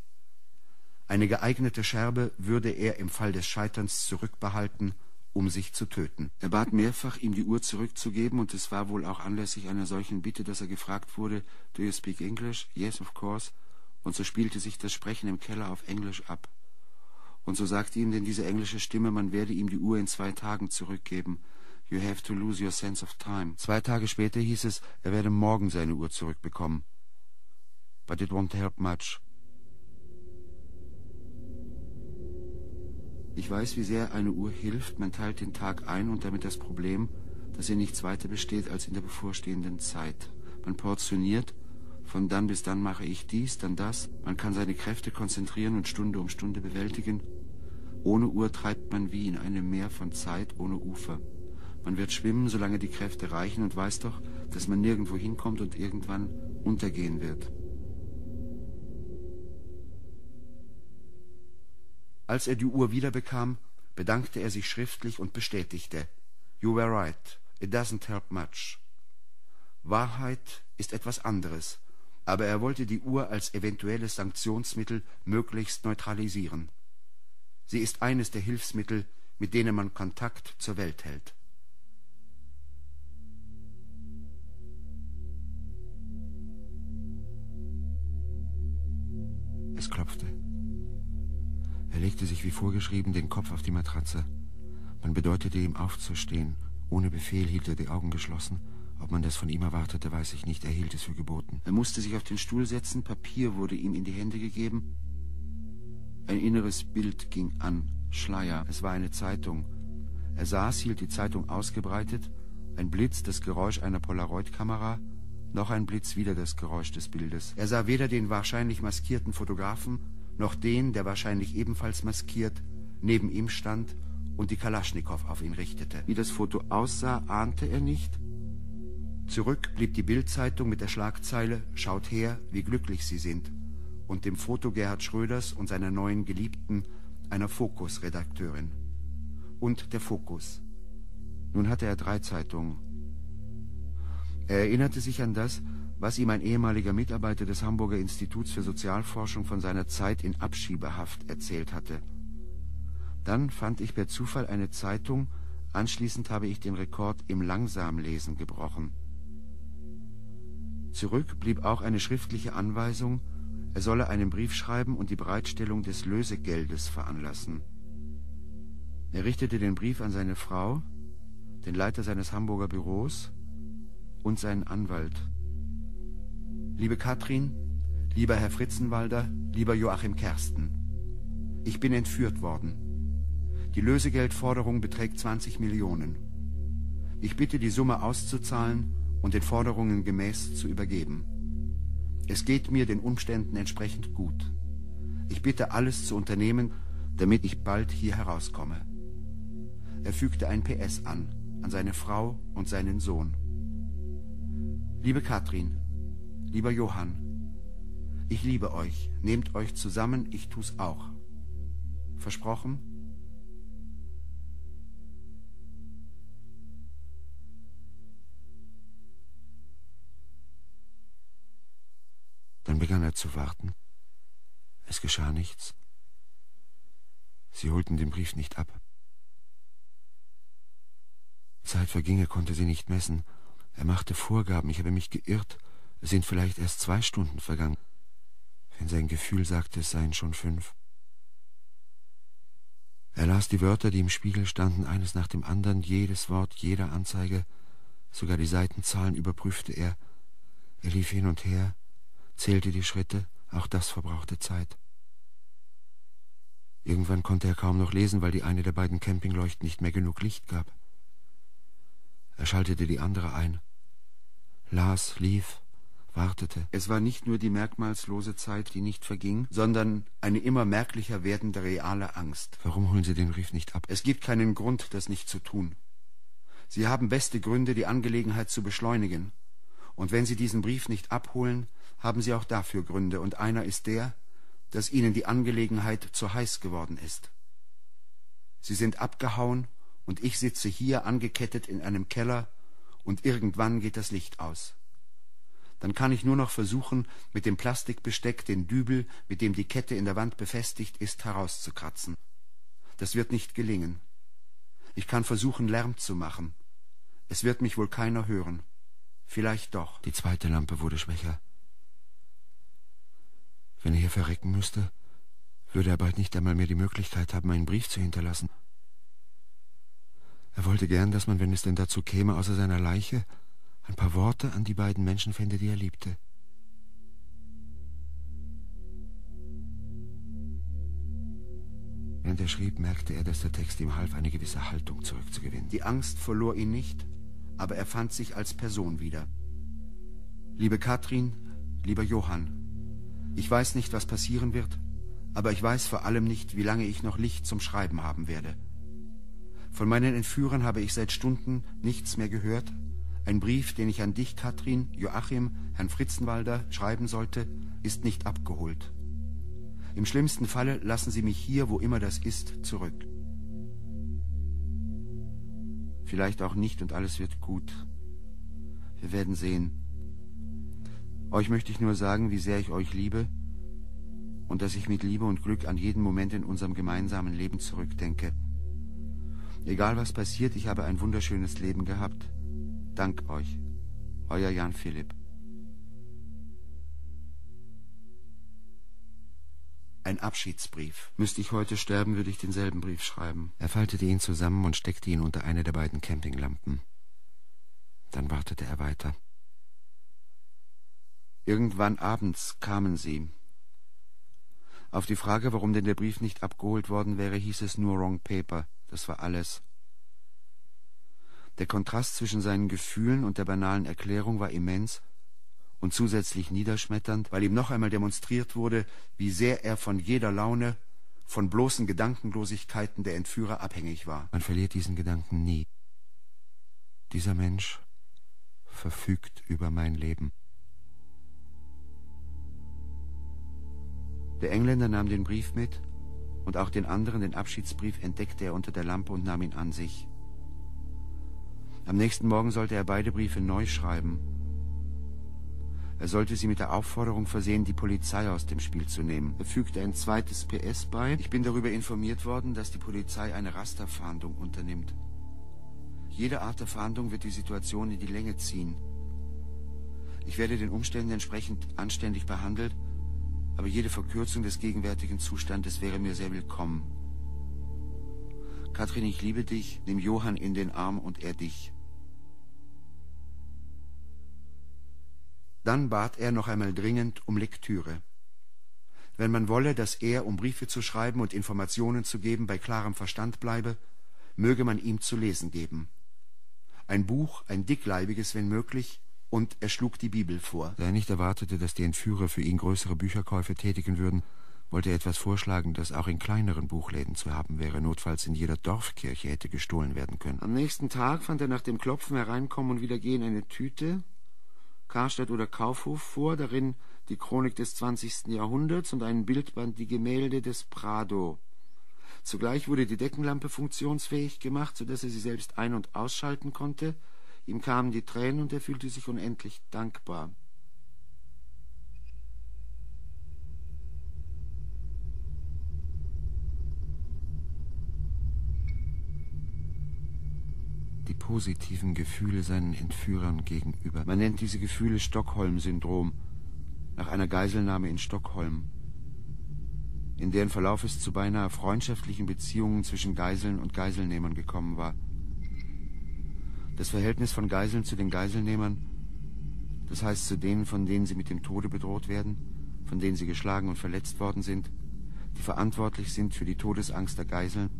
Eine geeignete Scherbe würde er im Fall des Scheiterns zurückbehalten, um sich zu töten. Er bat mehrfach, ihm die Uhr zurückzugeben, und es war wohl auch anlässlich einer solchen Bitte, dass er gefragt wurde, Do you speak English? Yes, of course. Und so spielte sich das Sprechen im Keller auf Englisch ab. Und so sagte ihm denn diese englische Stimme, man werde ihm die Uhr in zwei Tagen zurückgeben. You have to lose your sense of time. Zwei Tage später hieß es, er werde morgen seine Uhr zurückbekommen. But it won't help much. Ich weiß, wie sehr eine Uhr hilft. Man teilt den Tag ein und damit das Problem, dass er nichts weiter besteht als in der bevorstehenden Zeit. Man portioniert, von dann bis dann mache ich dies, dann das. Man kann seine Kräfte konzentrieren und Stunde um Stunde bewältigen. Ohne Uhr treibt man wie in einem Meer von Zeit ohne Ufer. Man wird schwimmen, solange die Kräfte reichen und weiß doch, dass man nirgendwo hinkommt und irgendwann untergehen wird. Als er die Uhr wiederbekam, bedankte er sich schriftlich und bestätigte, You were right, it doesn't help much. Wahrheit ist etwas anderes, aber er wollte die Uhr als eventuelles Sanktionsmittel möglichst neutralisieren. Sie ist eines der Hilfsmittel, mit denen man Kontakt zur Welt hält. Es klopfte. Er legte sich wie vorgeschrieben den Kopf auf die Matratze. Man bedeutete ihm aufzustehen. Ohne Befehl hielt er die Augen geschlossen. Ob man das von ihm erwartete, weiß ich nicht. Er hielt es für geboten. Er musste sich auf den Stuhl setzen. Papier wurde ihm in die Hände gegeben. Ein inneres Bild ging an. Schleier. Es war eine Zeitung. Er saß, hielt die Zeitung ausgebreitet. Ein Blitz, das Geräusch einer Polaroid-Kamera. Noch ein Blitz, wieder das Geräusch des Bildes. Er sah weder den wahrscheinlich maskierten Fotografen, noch den, der wahrscheinlich ebenfalls maskiert, neben ihm stand und die Kalaschnikow auf ihn richtete. Wie das Foto aussah, ahnte er nicht. Zurück blieb die Bildzeitung mit der Schlagzeile Schaut her, wie glücklich Sie sind und dem Foto Gerhard Schröders und seiner neuen Geliebten, einer Fokus-Redakteurin. Und der Fokus. Nun hatte er drei Zeitungen. Er erinnerte sich an das, was ihm ein ehemaliger Mitarbeiter des Hamburger Instituts für Sozialforschung von seiner Zeit in Abschiebehaft erzählt hatte. Dann fand ich per Zufall eine Zeitung, anschließend habe ich den Rekord im Langsamlesen gebrochen. Zurück blieb auch eine schriftliche Anweisung, er solle einen Brief schreiben und die Bereitstellung des Lösegeldes veranlassen. Er richtete den Brief an seine Frau, den Leiter seines Hamburger Büros und seinen Anwalt. Liebe Katrin, lieber Herr Fritzenwalder, lieber Joachim Kersten, ich bin entführt worden. Die Lösegeldforderung beträgt 20 Millionen. Ich bitte die Summe auszuzahlen und den Forderungen gemäß zu übergeben. Es geht mir den Umständen entsprechend gut. Ich bitte alles zu unternehmen, damit ich bald hier herauskomme. Er fügte ein PS an, an seine Frau und seinen Sohn. Liebe Katrin, lieber Johann, ich liebe euch, nehmt euch zusammen, ich tu's auch. Versprochen? Dann begann er zu warten. Es geschah nichts. Sie holten den Brief nicht ab. Zeit verging, er konnte sie nicht messen. Er machte Vorgaben, ich habe mich geirrt. Es sind vielleicht erst zwei Stunden vergangen. Wenn sein Gefühl sagte, es seien schon fünf. Er las die Wörter, die im Spiegel standen, eines nach dem anderen, jedes Wort, jeder Anzeige, sogar die Seitenzahlen überprüfte er. Er lief hin und her, zählte die Schritte, auch das verbrauchte Zeit. Irgendwann konnte er kaum noch lesen, weil die eine der beiden Campingleuchten nicht mehr genug Licht gab. Er schaltete die andere ein, las, lief, wartete. Es war nicht nur die merkmalslose Zeit, die nicht verging, sondern eine immer merklicher werdende reale Angst. Warum holen Sie den Brief nicht ab? Es gibt keinen Grund, das nicht zu tun. Sie haben beste Gründe, die Angelegenheit zu beschleunigen. Und wenn Sie diesen Brief nicht abholen, haben Sie auch dafür Gründe, und einer ist der, dass Ihnen die Angelegenheit zu heiß geworden ist. Sie sind abgehauen, und ich sitze hier angekettet in einem Keller, und irgendwann geht das Licht aus. Dann kann ich nur noch versuchen, mit dem Plastikbesteck den Dübel, mit dem die Kette in der Wand befestigt ist, herauszukratzen. Das wird nicht gelingen. Ich kann versuchen, Lärm zu machen. Es wird mich wohl keiner hören. Vielleicht doch. Die zweite Lampe wurde schwächer. Wenn er hier verrecken müsste, würde er bald nicht einmal mehr die Möglichkeit haben, einen Brief zu hinterlassen. Er wollte gern, dass man, wenn es denn dazu käme, außer seiner Leiche ein paar Worte an die beiden Menschen fände, die er liebte. Während er schrieb, merkte er, dass der Text ihm half, eine gewisse Haltung zurückzugewinnen. Die Angst verlor ihn nicht, aber er fand sich als Person wieder. Liebe Katrin, lieber Johann, ich weiß nicht, was passieren wird, aber ich weiß vor allem nicht, wie lange ich noch Licht zum Schreiben haben werde. Von meinen Entführern habe ich seit Stunden nichts mehr gehört. Ein Brief, den ich an dich, Katrin, Joachim, Herrn Fritzenwalder schreiben sollte, ist nicht abgeholt. Im schlimmsten Falle lassen Sie mich hier, wo immer das ist, zurück. Vielleicht auch nicht und alles wird gut. Wir werden sehen. Euch möchte ich nur sagen, wie sehr ich euch liebe und dass ich mit Liebe und Glück an jeden Moment in unserem gemeinsamen Leben zurückdenke. Egal was passiert, ich habe ein wunderschönes Leben gehabt. Dank euch. Euer Jan Philipp. Ein Abschiedsbrief. Müsste ich heute sterben, würde ich denselben Brief schreiben. Er faltete ihn zusammen und steckte ihn unter eine der beiden Campinglampen. Dann wartete er weiter. Irgendwann abends kamen sie. Auf die Frage, warum denn der Brief nicht abgeholt worden wäre, hieß es nur Wrong Paper. Das war alles. Der Kontrast zwischen seinen Gefühlen und der banalen Erklärung war immens und zusätzlich niederschmetternd, weil ihm noch einmal demonstriert wurde, wie sehr er von jeder Laune, von bloßen Gedankenlosigkeiten der Entführer abhängig war. Man verliert diesen Gedanken nie. Dieser Mensch verfügt über mein Leben. Der Engländer nahm den Brief mit und auch den anderen, den Abschiedsbrief, entdeckte er unter der Lampe und nahm ihn an sich. Am nächsten Morgen sollte er beide Briefe neu schreiben. Er sollte sie mit der Aufforderung versehen, die Polizei aus dem Spiel zu nehmen. Er fügte ein zweites PS bei. Ich bin darüber informiert worden, dass die Polizei eine Rasterfahndung unternimmt. Jede Art der Fahndung wird die Situation in die Länge ziehen. Ich werde den Umständen entsprechend anständig behandelt aber jede Verkürzung des gegenwärtigen Zustandes wäre mir sehr willkommen. Kathrin, ich liebe dich, nimm Johann in den Arm und er dich. Dann bat er noch einmal dringend um Lektüre. Wenn man wolle, dass er, um Briefe zu schreiben und Informationen zu geben, bei klarem Verstand bleibe, möge man ihm zu lesen geben. Ein Buch, ein dickleibiges, wenn möglich, und er schlug die Bibel vor. Da er nicht erwartete, dass die Entführer für ihn größere Bücherkäufe tätigen würden, wollte er etwas vorschlagen, das auch in kleineren Buchläden zu haben wäre, notfalls in jeder Dorfkirche hätte gestohlen werden können. Am nächsten Tag fand er nach dem Klopfen hereinkommen und wieder gehen eine Tüte, Karstadt oder Kaufhof vor, darin die Chronik des 20. Jahrhunderts und ein Bildband die Gemälde des Prado. Zugleich wurde die Deckenlampe funktionsfähig gemacht, so dass er sie selbst ein- und ausschalten konnte, Ihm kamen die Tränen und er fühlte sich unendlich dankbar. Die positiven Gefühle seinen Entführern gegenüber. Man nennt diese Gefühle Stockholm-Syndrom, nach einer Geiselnahme in Stockholm, in deren Verlauf es zu beinahe freundschaftlichen Beziehungen zwischen Geiseln und Geiselnehmern gekommen war. Das Verhältnis von Geiseln zu den Geiselnehmern, das heißt zu denen, von denen sie mit dem Tode bedroht werden, von denen sie geschlagen und verletzt worden sind, die verantwortlich sind für die Todesangst der Geiseln,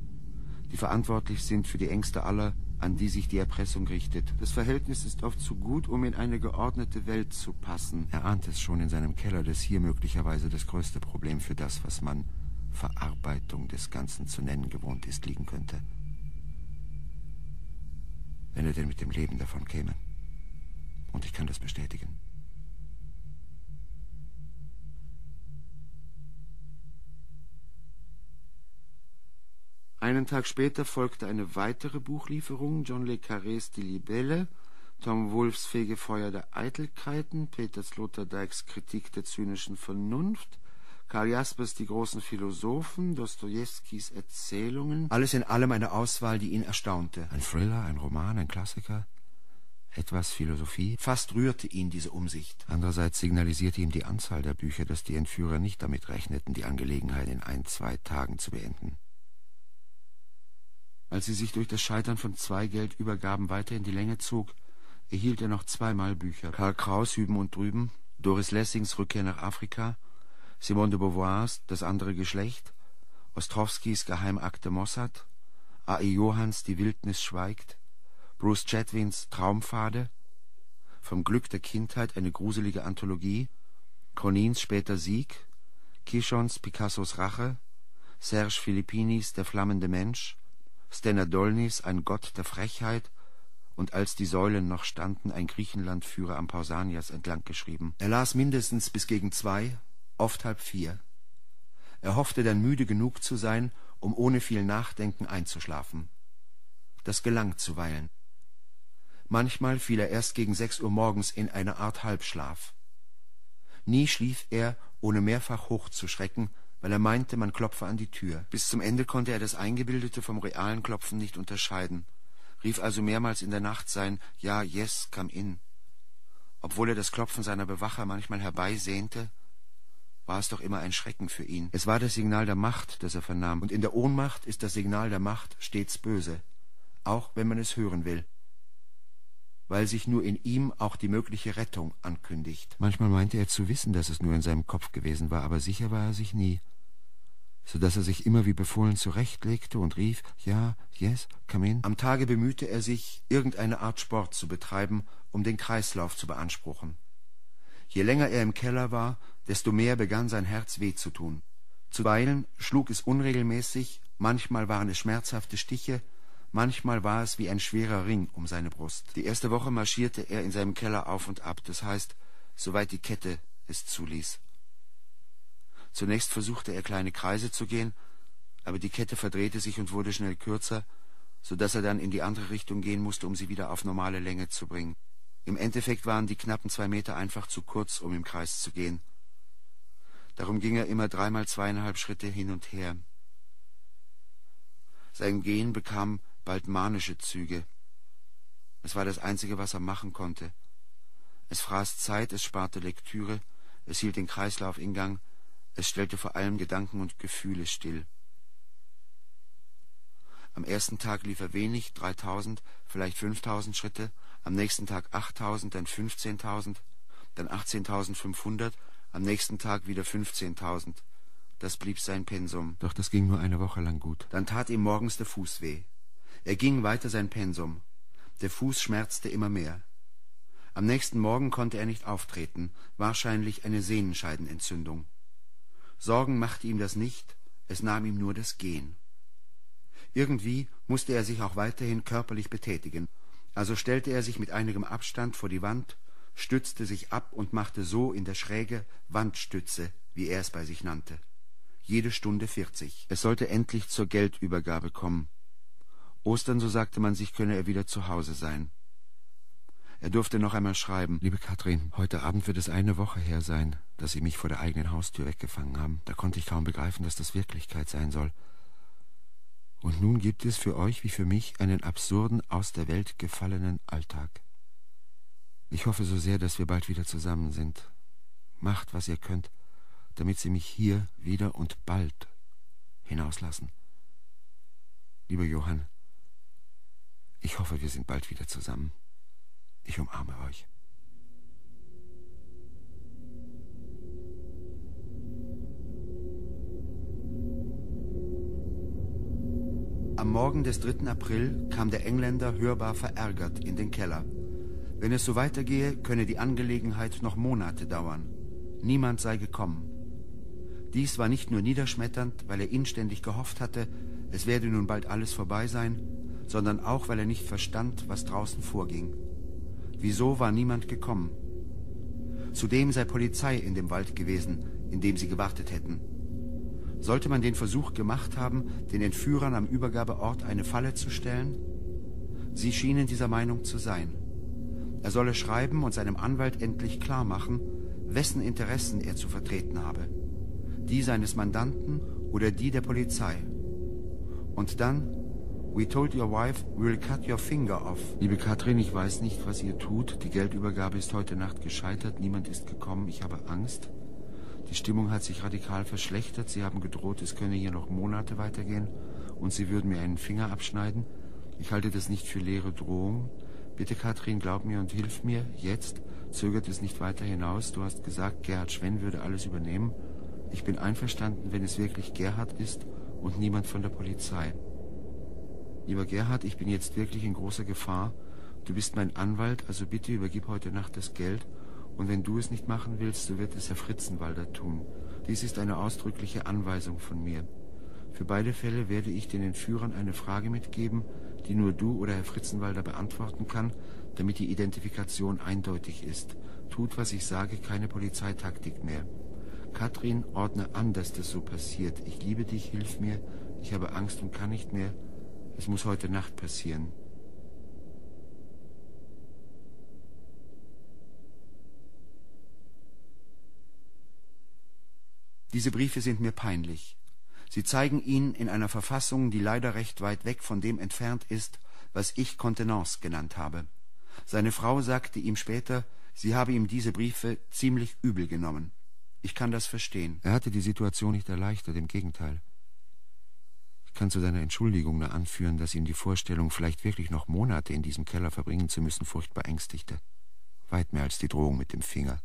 die verantwortlich sind für die Ängste aller, an die sich die Erpressung richtet. Das Verhältnis ist oft zu gut, um in eine geordnete Welt zu passen. Er ahnt es schon in seinem Keller, dass hier möglicherweise das größte Problem für das, was man Verarbeitung des Ganzen zu nennen gewohnt ist, liegen könnte wenn er denn mit dem Leben davon käme. Und ich kann das bestätigen. Einen Tag später folgte eine weitere Buchlieferung, John Le Carrés Die Libelle, Tom Wolfs Fegefeuer der Eitelkeiten, Peter Sloterdijks Kritik der zynischen Vernunft, Karl Jaspers Die großen Philosophen, Dostojewskis Erzählungen. Alles in allem eine Auswahl, die ihn erstaunte. Ein Thriller, ein Roman, ein Klassiker, etwas Philosophie. Fast rührte ihn diese Umsicht. Andererseits signalisierte ihm die Anzahl der Bücher, dass die Entführer nicht damit rechneten, die Angelegenheit in ein, zwei Tagen zu beenden. Als sie sich durch das Scheitern von zwei Geldübergaben weiter in die Länge zog, erhielt er noch zweimal Bücher. Karl Kraus Hüben und Drüben, Doris Lessings Rückkehr nach Afrika Simone de Beauvoirs Das andere Geschlecht, Ostrowskis Geheimakte Mossad, A. E. Johanns Die Wildnis schweigt, Bruce Chatwins Traumpfade, Vom Glück der Kindheit eine gruselige Anthologie, Cronins später Sieg, Kishons Picassos Rache, Serge Filippinis Der flammende Mensch, Stena Dolnis Ein Gott der Frechheit und als die Säulen noch standen, ein Griechenlandführer am Pausanias entlang geschrieben. Er las mindestens bis gegen zwei, oft halb vier. Er hoffte dann müde genug zu sein, um ohne viel Nachdenken einzuschlafen. Das gelang zuweilen. Manchmal fiel er erst gegen sechs Uhr morgens in eine Art Halbschlaf. Nie schlief er, ohne mehrfach hochzuschrecken, weil er meinte, man klopfe an die Tür. Bis zum Ende konnte er das Eingebildete vom realen Klopfen nicht unterscheiden, rief also mehrmals in der Nacht sein Ja, yes, come in. Obwohl er das Klopfen seiner Bewacher manchmal herbeisehnte, war es doch immer ein Schrecken für ihn. Es war das Signal der Macht, das er vernahm, und in der Ohnmacht ist das Signal der Macht stets böse, auch wenn man es hören will, weil sich nur in ihm auch die mögliche Rettung ankündigt. Manchmal meinte er zu wissen, dass es nur in seinem Kopf gewesen war, aber sicher war er sich nie. so dass er sich immer wie befohlen zurechtlegte und rief, ja, yes, come in. Am Tage bemühte er sich, irgendeine Art Sport zu betreiben, um den Kreislauf zu beanspruchen. Je länger er im Keller war, desto mehr begann sein Herz weh zu tun. Zuweilen schlug es unregelmäßig, manchmal waren es schmerzhafte Stiche, manchmal war es wie ein schwerer Ring um seine Brust. Die erste Woche marschierte er in seinem Keller auf und ab, das heißt, soweit die Kette es zuließ. Zunächst versuchte er kleine Kreise zu gehen, aber die Kette verdrehte sich und wurde schnell kürzer, so dass er dann in die andere Richtung gehen musste, um sie wieder auf normale Länge zu bringen. Im Endeffekt waren die knappen zwei Meter einfach zu kurz, um im Kreis zu gehen. Darum ging er immer dreimal zweieinhalb Schritte hin und her. Sein Gehen bekam bald manische Züge. Es war das Einzige, was er machen konnte. Es fraß Zeit, es sparte Lektüre, es hielt den Kreislauf in Gang, es stellte vor allem Gedanken und Gefühle still. Am ersten Tag lief er wenig, dreitausend, vielleicht fünftausend Schritte, am nächsten Tag achttausend, dann fünfzehntausend, dann achtzehntausendfünfhundert, am nächsten Tag wieder fünfzehntausend. Das blieb sein Pensum. Doch das ging nur eine Woche lang gut. Dann tat ihm morgens der Fuß weh. Er ging weiter sein Pensum. Der Fuß schmerzte immer mehr. Am nächsten Morgen konnte er nicht auftreten, wahrscheinlich eine Sehnenscheidenentzündung. Sorgen machte ihm das nicht, es nahm ihm nur das Gehen. Irgendwie musste er sich auch weiterhin körperlich betätigen, also stellte er sich mit einigem Abstand vor die Wand, stützte sich ab und machte so in der Schräge Wandstütze, wie er es bei sich nannte. Jede Stunde vierzig. Es sollte endlich zur Geldübergabe kommen. Ostern, so sagte man sich, könne er wieder zu Hause sein. Er durfte noch einmal schreiben. Liebe Kathrin, heute Abend wird es eine Woche her sein, dass Sie mich vor der eigenen Haustür weggefangen haben. Da konnte ich kaum begreifen, dass das Wirklichkeit sein soll. Und nun gibt es für euch wie für mich einen absurden, aus der Welt gefallenen Alltag. Ich hoffe so sehr, dass wir bald wieder zusammen sind. Macht, was ihr könnt, damit Sie mich hier wieder und bald hinauslassen. Lieber Johann, ich hoffe, wir sind bald wieder zusammen. Ich umarme euch. Am Morgen des 3. April kam der Engländer hörbar verärgert in den Keller. Wenn es so weitergehe, könne die Angelegenheit noch Monate dauern. Niemand sei gekommen. Dies war nicht nur niederschmetternd, weil er inständig gehofft hatte, es werde nun bald alles vorbei sein, sondern auch, weil er nicht verstand, was draußen vorging. Wieso war niemand gekommen? Zudem sei Polizei in dem Wald gewesen, in dem sie gewartet hätten. Sollte man den Versuch gemacht haben, den Entführern am Übergabeort eine Falle zu stellen? Sie schienen dieser Meinung zu sein. Er solle schreiben und seinem Anwalt endlich klar machen, wessen Interessen er zu vertreten habe. Die seines Mandanten oder die der Polizei. Und dann We told your wife we'll cut your finger off. Liebe Katrin, ich weiß nicht, was ihr tut. Die Geldübergabe ist heute Nacht gescheitert. Niemand ist gekommen. Ich habe Angst. Die Stimmung hat sich radikal verschlechtert. Sie haben gedroht, es könne hier noch Monate weitergehen und Sie würden mir einen Finger abschneiden. Ich halte das nicht für leere Drohung. Bitte, Katrin, glaub mir und hilf mir. Jetzt zögert es nicht weiter hinaus. Du hast gesagt, Gerhard Schwenn würde alles übernehmen. Ich bin einverstanden, wenn es wirklich Gerhard ist und niemand von der Polizei. Lieber Gerhard, ich bin jetzt wirklich in großer Gefahr. Du bist mein Anwalt, also bitte übergib heute Nacht das Geld. Und wenn du es nicht machen willst, so wird es Herr Fritzenwalder tun. Dies ist eine ausdrückliche Anweisung von mir. Für beide Fälle werde ich den Entführern eine Frage mitgeben, die nur du oder Herr Fritzenwalder beantworten kann, damit die Identifikation eindeutig ist. Tut, was ich sage, keine Polizeitaktik mehr. Katrin, ordne an, dass das so passiert. Ich liebe dich, hilf mir. Ich habe Angst und kann nicht mehr. Es muss heute Nacht passieren. Diese Briefe sind mir peinlich. Sie zeigen ihn in einer Verfassung, die leider recht weit weg von dem entfernt ist, was ich Kontenance genannt habe. Seine Frau sagte ihm später, sie habe ihm diese Briefe ziemlich übel genommen. Ich kann das verstehen. Er hatte die Situation nicht erleichtert, im Gegenteil kann zu seiner Entschuldigung nur anführen, dass ihn die Vorstellung, vielleicht wirklich noch Monate in diesem Keller verbringen zu müssen, furchtbar ängstigte. Weit mehr als die Drohung mit dem Finger,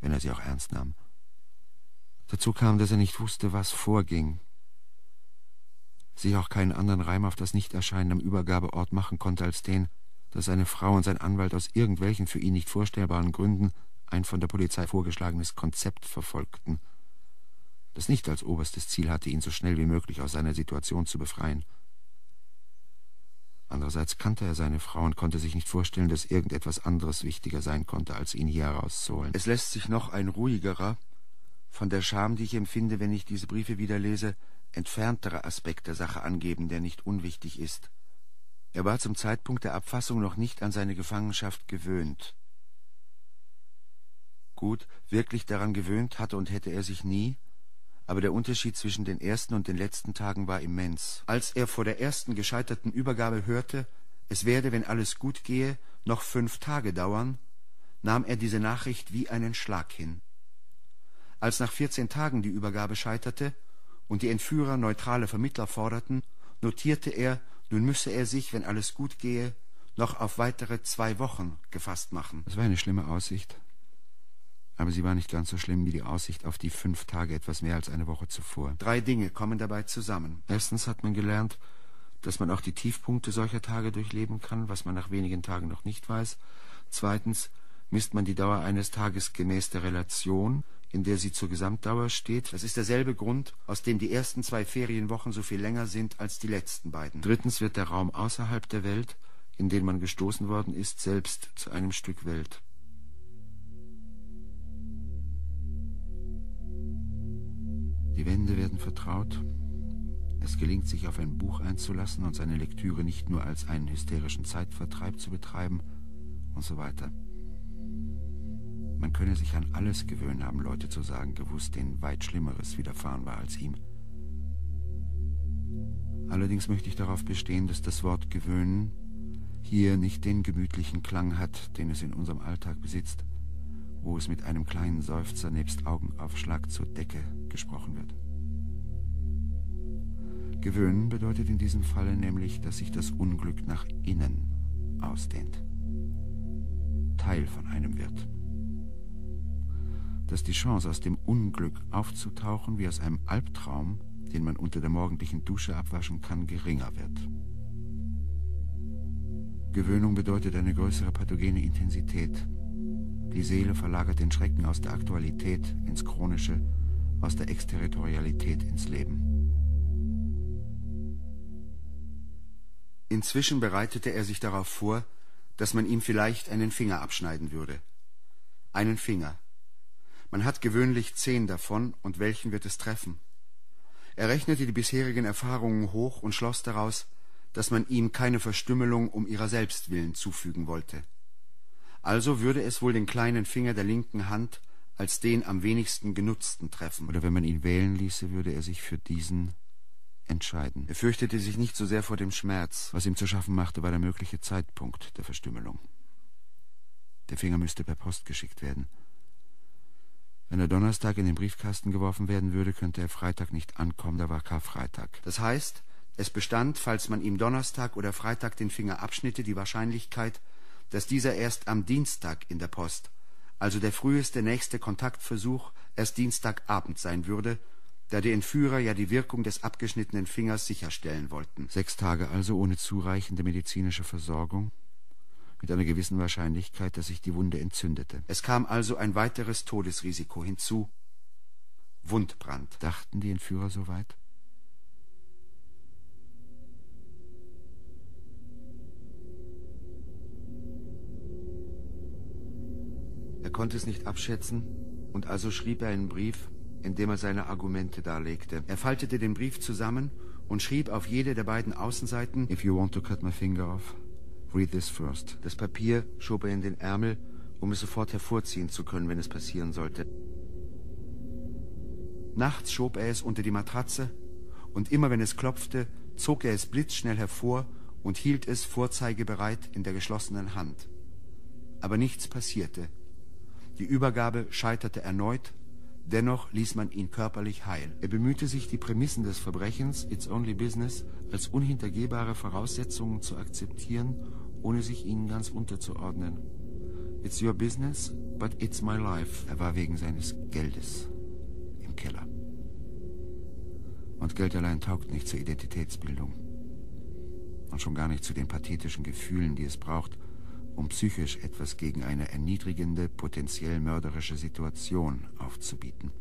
wenn er sie auch ernst nahm. Dazu kam, dass er nicht wusste, was vorging. Sich auch keinen anderen Reim auf das Nichterscheinen am Übergabeort machen konnte als den, dass seine Frau und sein Anwalt aus irgendwelchen für ihn nicht vorstellbaren Gründen ein von der Polizei vorgeschlagenes Konzept verfolgten, das nicht als oberstes Ziel hatte, ihn so schnell wie möglich aus seiner Situation zu befreien. Andererseits kannte er seine Frau und konnte sich nicht vorstellen, dass irgendetwas anderes wichtiger sein konnte, als ihn hier herauszuholen. Es lässt sich noch ein ruhigerer, von der Scham, die ich empfinde, wenn ich diese Briefe wieder lese, entfernterer Aspekt der Sache angeben, der nicht unwichtig ist. Er war zum Zeitpunkt der Abfassung noch nicht an seine Gefangenschaft gewöhnt. Gut, wirklich daran gewöhnt hatte und hätte er sich nie, aber der Unterschied zwischen den ersten und den letzten Tagen war immens. Als er vor der ersten gescheiterten Übergabe hörte, es werde, wenn alles gut gehe, noch fünf Tage dauern, nahm er diese Nachricht wie einen Schlag hin. Als nach vierzehn Tagen die Übergabe scheiterte und die Entführer neutrale Vermittler forderten, notierte er, nun müsse er sich, wenn alles gut gehe, noch auf weitere zwei Wochen gefasst machen. Das war eine schlimme Aussicht, aber sie war nicht ganz so schlimm wie die Aussicht auf die fünf Tage etwas mehr als eine Woche zuvor. Drei Dinge kommen dabei zusammen. Erstens hat man gelernt, dass man auch die Tiefpunkte solcher Tage durchleben kann, was man nach wenigen Tagen noch nicht weiß. Zweitens misst man die Dauer eines Tages gemäß der Relation, in der sie zur Gesamtdauer steht. Das ist derselbe Grund, aus dem die ersten zwei Ferienwochen so viel länger sind als die letzten beiden. Drittens wird der Raum außerhalb der Welt, in den man gestoßen worden ist, selbst zu einem Stück Welt. Die Wände werden vertraut. Es gelingt sich auf ein Buch einzulassen und seine Lektüre nicht nur als einen hysterischen Zeitvertreib zu betreiben und so weiter. Man könne sich an alles gewöhnen, haben Leute zu sagen gewusst, denen weit Schlimmeres widerfahren war als ihm. Allerdings möchte ich darauf bestehen, dass das Wort gewöhnen hier nicht den gemütlichen Klang hat, den es in unserem Alltag besitzt, wo es mit einem kleinen Seufzer nebst Augenaufschlag zur Decke gesprochen wird. Gewöhnen bedeutet in diesem Falle nämlich, dass sich das Unglück nach innen ausdehnt, Teil von einem wird dass die Chance, aus dem Unglück aufzutauchen wie aus einem Albtraum, den man unter der morgendlichen Dusche abwaschen kann, geringer wird. Gewöhnung bedeutet eine größere pathogene Intensität. Die Seele verlagert den Schrecken aus der Aktualität ins Chronische, aus der Exterritorialität ins Leben. Inzwischen bereitete er sich darauf vor, dass man ihm vielleicht einen Finger abschneiden würde. Einen Finger, man hat gewöhnlich zehn davon, und welchen wird es treffen? Er rechnete die bisherigen Erfahrungen hoch und schloss daraus, dass man ihm keine Verstümmelung um ihrer selbst willen zufügen wollte. Also würde es wohl den kleinen Finger der linken Hand als den am wenigsten genutzten treffen. Oder wenn man ihn wählen ließe, würde er sich für diesen entscheiden. Er fürchtete sich nicht so sehr vor dem Schmerz. Was ihm zu schaffen machte, war der mögliche Zeitpunkt der Verstümmelung. Der Finger müsste per Post geschickt werden. Wenn er Donnerstag in den Briefkasten geworfen werden würde, könnte er Freitag nicht ankommen, da war Karfreitag. Das heißt, es bestand, falls man ihm Donnerstag oder Freitag den Finger abschnitte, die Wahrscheinlichkeit, dass dieser erst am Dienstag in der Post, also der früheste nächste Kontaktversuch, erst Dienstagabend sein würde, da die Entführer ja die Wirkung des abgeschnittenen Fingers sicherstellen wollten. Sechs Tage also ohne zureichende medizinische Versorgung? Mit einer gewissen Wahrscheinlichkeit, dass sich die Wunde entzündete. Es kam also ein weiteres Todesrisiko hinzu. Wundbrand. Dachten die Entführer so weit? Er konnte es nicht abschätzen, und also schrieb er einen Brief, in dem er seine Argumente darlegte. Er faltete den Brief zusammen und schrieb auf jede der beiden Außenseiten If you want to cut my finger off, Read this first. Das Papier schob er in den Ärmel, um es sofort hervorziehen zu können, wenn es passieren sollte. Nachts schob er es unter die Matratze und immer wenn es klopfte, zog er es blitzschnell hervor und hielt es vorzeigebereit in der geschlossenen Hand. Aber nichts passierte. Die Übergabe scheiterte erneut, dennoch ließ man ihn körperlich heil. Er bemühte sich, die Prämissen des Verbrechens, It's Only Business, als unhintergehbare Voraussetzungen zu akzeptieren, ohne sich ihnen ganz unterzuordnen. It's your business, but it's my life. Er war wegen seines Geldes im Keller. Und Geld allein taugt nicht zur Identitätsbildung. Und schon gar nicht zu den pathetischen Gefühlen, die es braucht, um psychisch etwas gegen eine erniedrigende, potenziell mörderische Situation aufzubieten.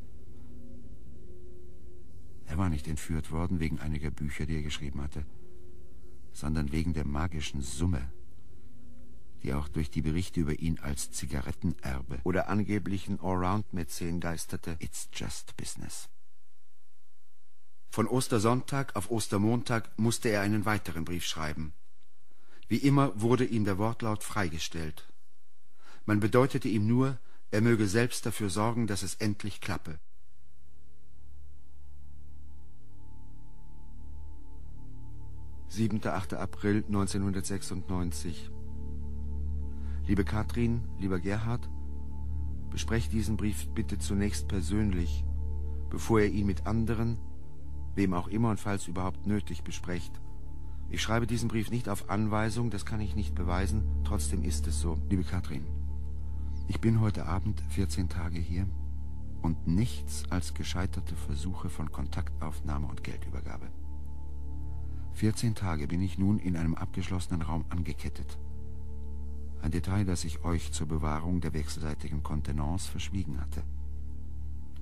Er war nicht entführt worden wegen einiger Bücher, die er geschrieben hatte, sondern wegen der magischen Summe, die auch durch die Berichte über ihn als Zigarettenerbe oder angeblichen Allround-Mäzen geisterte. It's just business. Von Ostersonntag auf Ostermontag musste er einen weiteren Brief schreiben. Wie immer wurde ihm der Wortlaut freigestellt. Man bedeutete ihm nur, er möge selbst dafür sorgen, dass es endlich klappe. 7. 8. April 1996 Liebe Katrin, lieber Gerhard, besprecht diesen Brief bitte zunächst persönlich, bevor ihr ihn mit anderen, wem auch immer und falls überhaupt nötig, besprecht. Ich schreibe diesen Brief nicht auf Anweisung, das kann ich nicht beweisen, trotzdem ist es so. Liebe Katrin, ich bin heute Abend 14 Tage hier und nichts als gescheiterte Versuche von Kontaktaufnahme und Geldübergabe. 14 Tage bin ich nun in einem abgeschlossenen Raum angekettet. Ein Detail, das ich euch zur Bewahrung der wechselseitigen Kontenance verschwiegen hatte.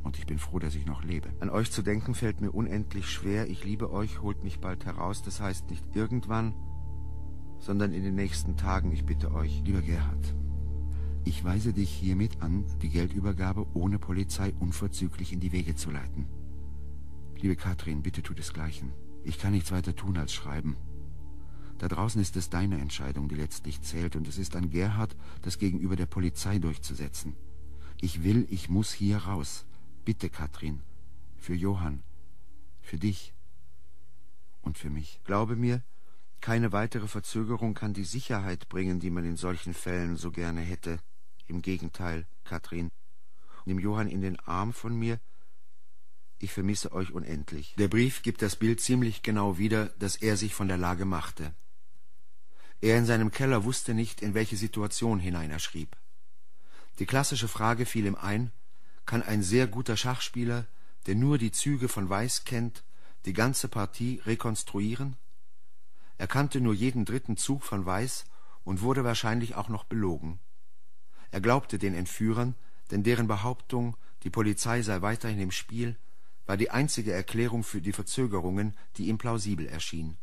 Und ich bin froh, dass ich noch lebe. An euch zu denken fällt mir unendlich schwer. Ich liebe euch, holt mich bald heraus. Das heißt nicht irgendwann, sondern in den nächsten Tagen. Ich bitte euch, lieber Gerhard, ich weise dich hiermit an, die Geldübergabe ohne Polizei unverzüglich in die Wege zu leiten. Liebe Katrin, bitte tu desgleichen. Ich kann nichts weiter tun als schreiben. Da draußen ist es deine Entscheidung, die letztlich zählt, und es ist an Gerhard, das gegenüber der Polizei durchzusetzen. Ich will, ich muss hier raus. Bitte, Katrin. Für Johann. Für dich. Und für mich. Glaube mir, keine weitere Verzögerung kann die Sicherheit bringen, die man in solchen Fällen so gerne hätte. Im Gegenteil, Katrin. Nimm Johann in den Arm von mir. Ich vermisse euch unendlich. Der Brief gibt das Bild ziemlich genau wieder, das er sich von der Lage machte. Er in seinem Keller wusste nicht, in welche Situation hinein er schrieb. Die klassische Frage fiel ihm ein, kann ein sehr guter Schachspieler, der nur die Züge von Weiß kennt, die ganze Partie rekonstruieren? Er kannte nur jeden dritten Zug von Weiß und wurde wahrscheinlich auch noch belogen. Er glaubte den Entführern, denn deren Behauptung, die Polizei sei weiterhin im Spiel, war die einzige Erklärung für die Verzögerungen, die ihm plausibel erschien.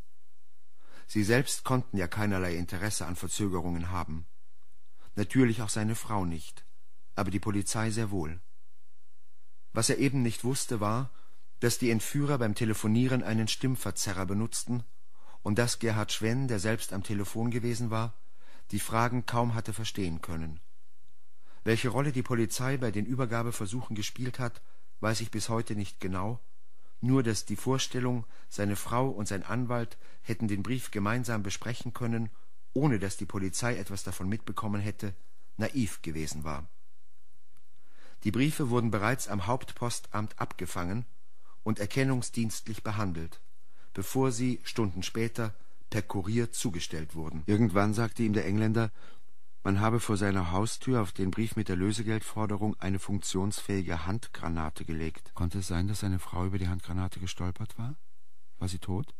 Sie selbst konnten ja keinerlei Interesse an Verzögerungen haben. Natürlich auch seine Frau nicht, aber die Polizei sehr wohl. Was er eben nicht wusste, war, dass die Entführer beim Telefonieren einen Stimmverzerrer benutzten und dass Gerhard Schwenn, der selbst am Telefon gewesen war, die Fragen kaum hatte verstehen können. Welche Rolle die Polizei bei den Übergabeversuchen gespielt hat, weiß ich bis heute nicht genau, nur dass die Vorstellung, seine Frau und sein Anwalt hätten den Brief gemeinsam besprechen können, ohne dass die Polizei etwas davon mitbekommen hätte, naiv gewesen war. Die Briefe wurden bereits am Hauptpostamt abgefangen und erkennungsdienstlich behandelt, bevor sie Stunden später per Kurier zugestellt wurden. Irgendwann sagte ihm der Engländer, man habe vor seiner Haustür auf den Brief mit der Lösegeldforderung eine funktionsfähige Handgranate gelegt. Konnte es sein, dass seine Frau über die Handgranate gestolpert war? War sie tot?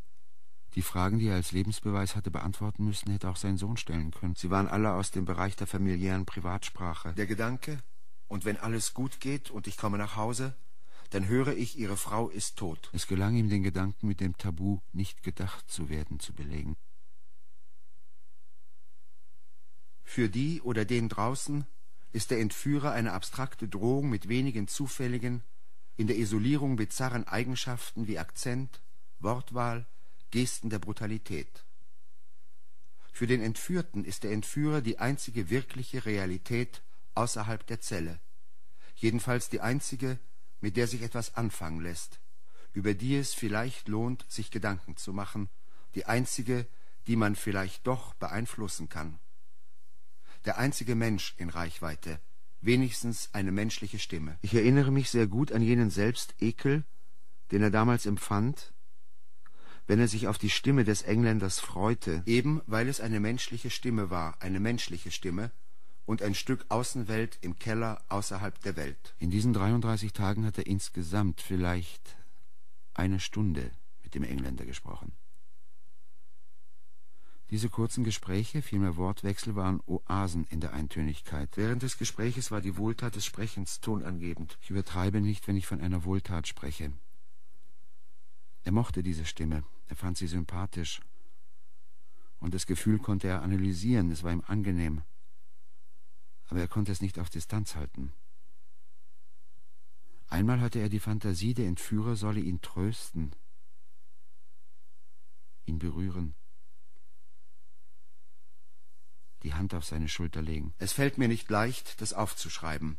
Die Fragen, die er als Lebensbeweis hatte beantworten müssen, hätte auch sein Sohn stellen können. Sie waren alle aus dem Bereich der familiären Privatsprache. Der Gedanke, und wenn alles gut geht und ich komme nach Hause, dann höre ich, ihre Frau ist tot. Es gelang ihm, den Gedanken mit dem Tabu, nicht gedacht zu werden, zu belegen. Für die oder den draußen ist der Entführer eine abstrakte Drohung mit wenigen zufälligen, in der Isolierung bizarren Eigenschaften wie Akzent, Wortwahl, Gesten der Brutalität. Für den Entführten ist der Entführer die einzige wirkliche Realität außerhalb der Zelle, jedenfalls die einzige, mit der sich etwas anfangen lässt, über die es vielleicht lohnt, sich Gedanken zu machen, die einzige, die man vielleicht doch beeinflussen kann der einzige Mensch in Reichweite, wenigstens eine menschliche Stimme. Ich erinnere mich sehr gut an jenen Selbstekel, den er damals empfand, wenn er sich auf die Stimme des Engländers freute, eben weil es eine menschliche Stimme war, eine menschliche Stimme und ein Stück Außenwelt im Keller außerhalb der Welt. In diesen 33 Tagen hat er insgesamt vielleicht eine Stunde mit dem Engländer gesprochen. Diese kurzen Gespräche, vielmehr Wortwechsel, waren Oasen in der Eintönigkeit. Während des Gespräches war die Wohltat des Sprechens tonangebend. Ich übertreibe nicht, wenn ich von einer Wohltat spreche. Er mochte diese Stimme, er fand sie sympathisch. Und das Gefühl konnte er analysieren, es war ihm angenehm. Aber er konnte es nicht auf Distanz halten. Einmal hatte er die Fantasie, der Entführer solle ihn trösten, ihn berühren die Hand auf seine Schulter legen. Es fällt mir nicht leicht, das aufzuschreiben.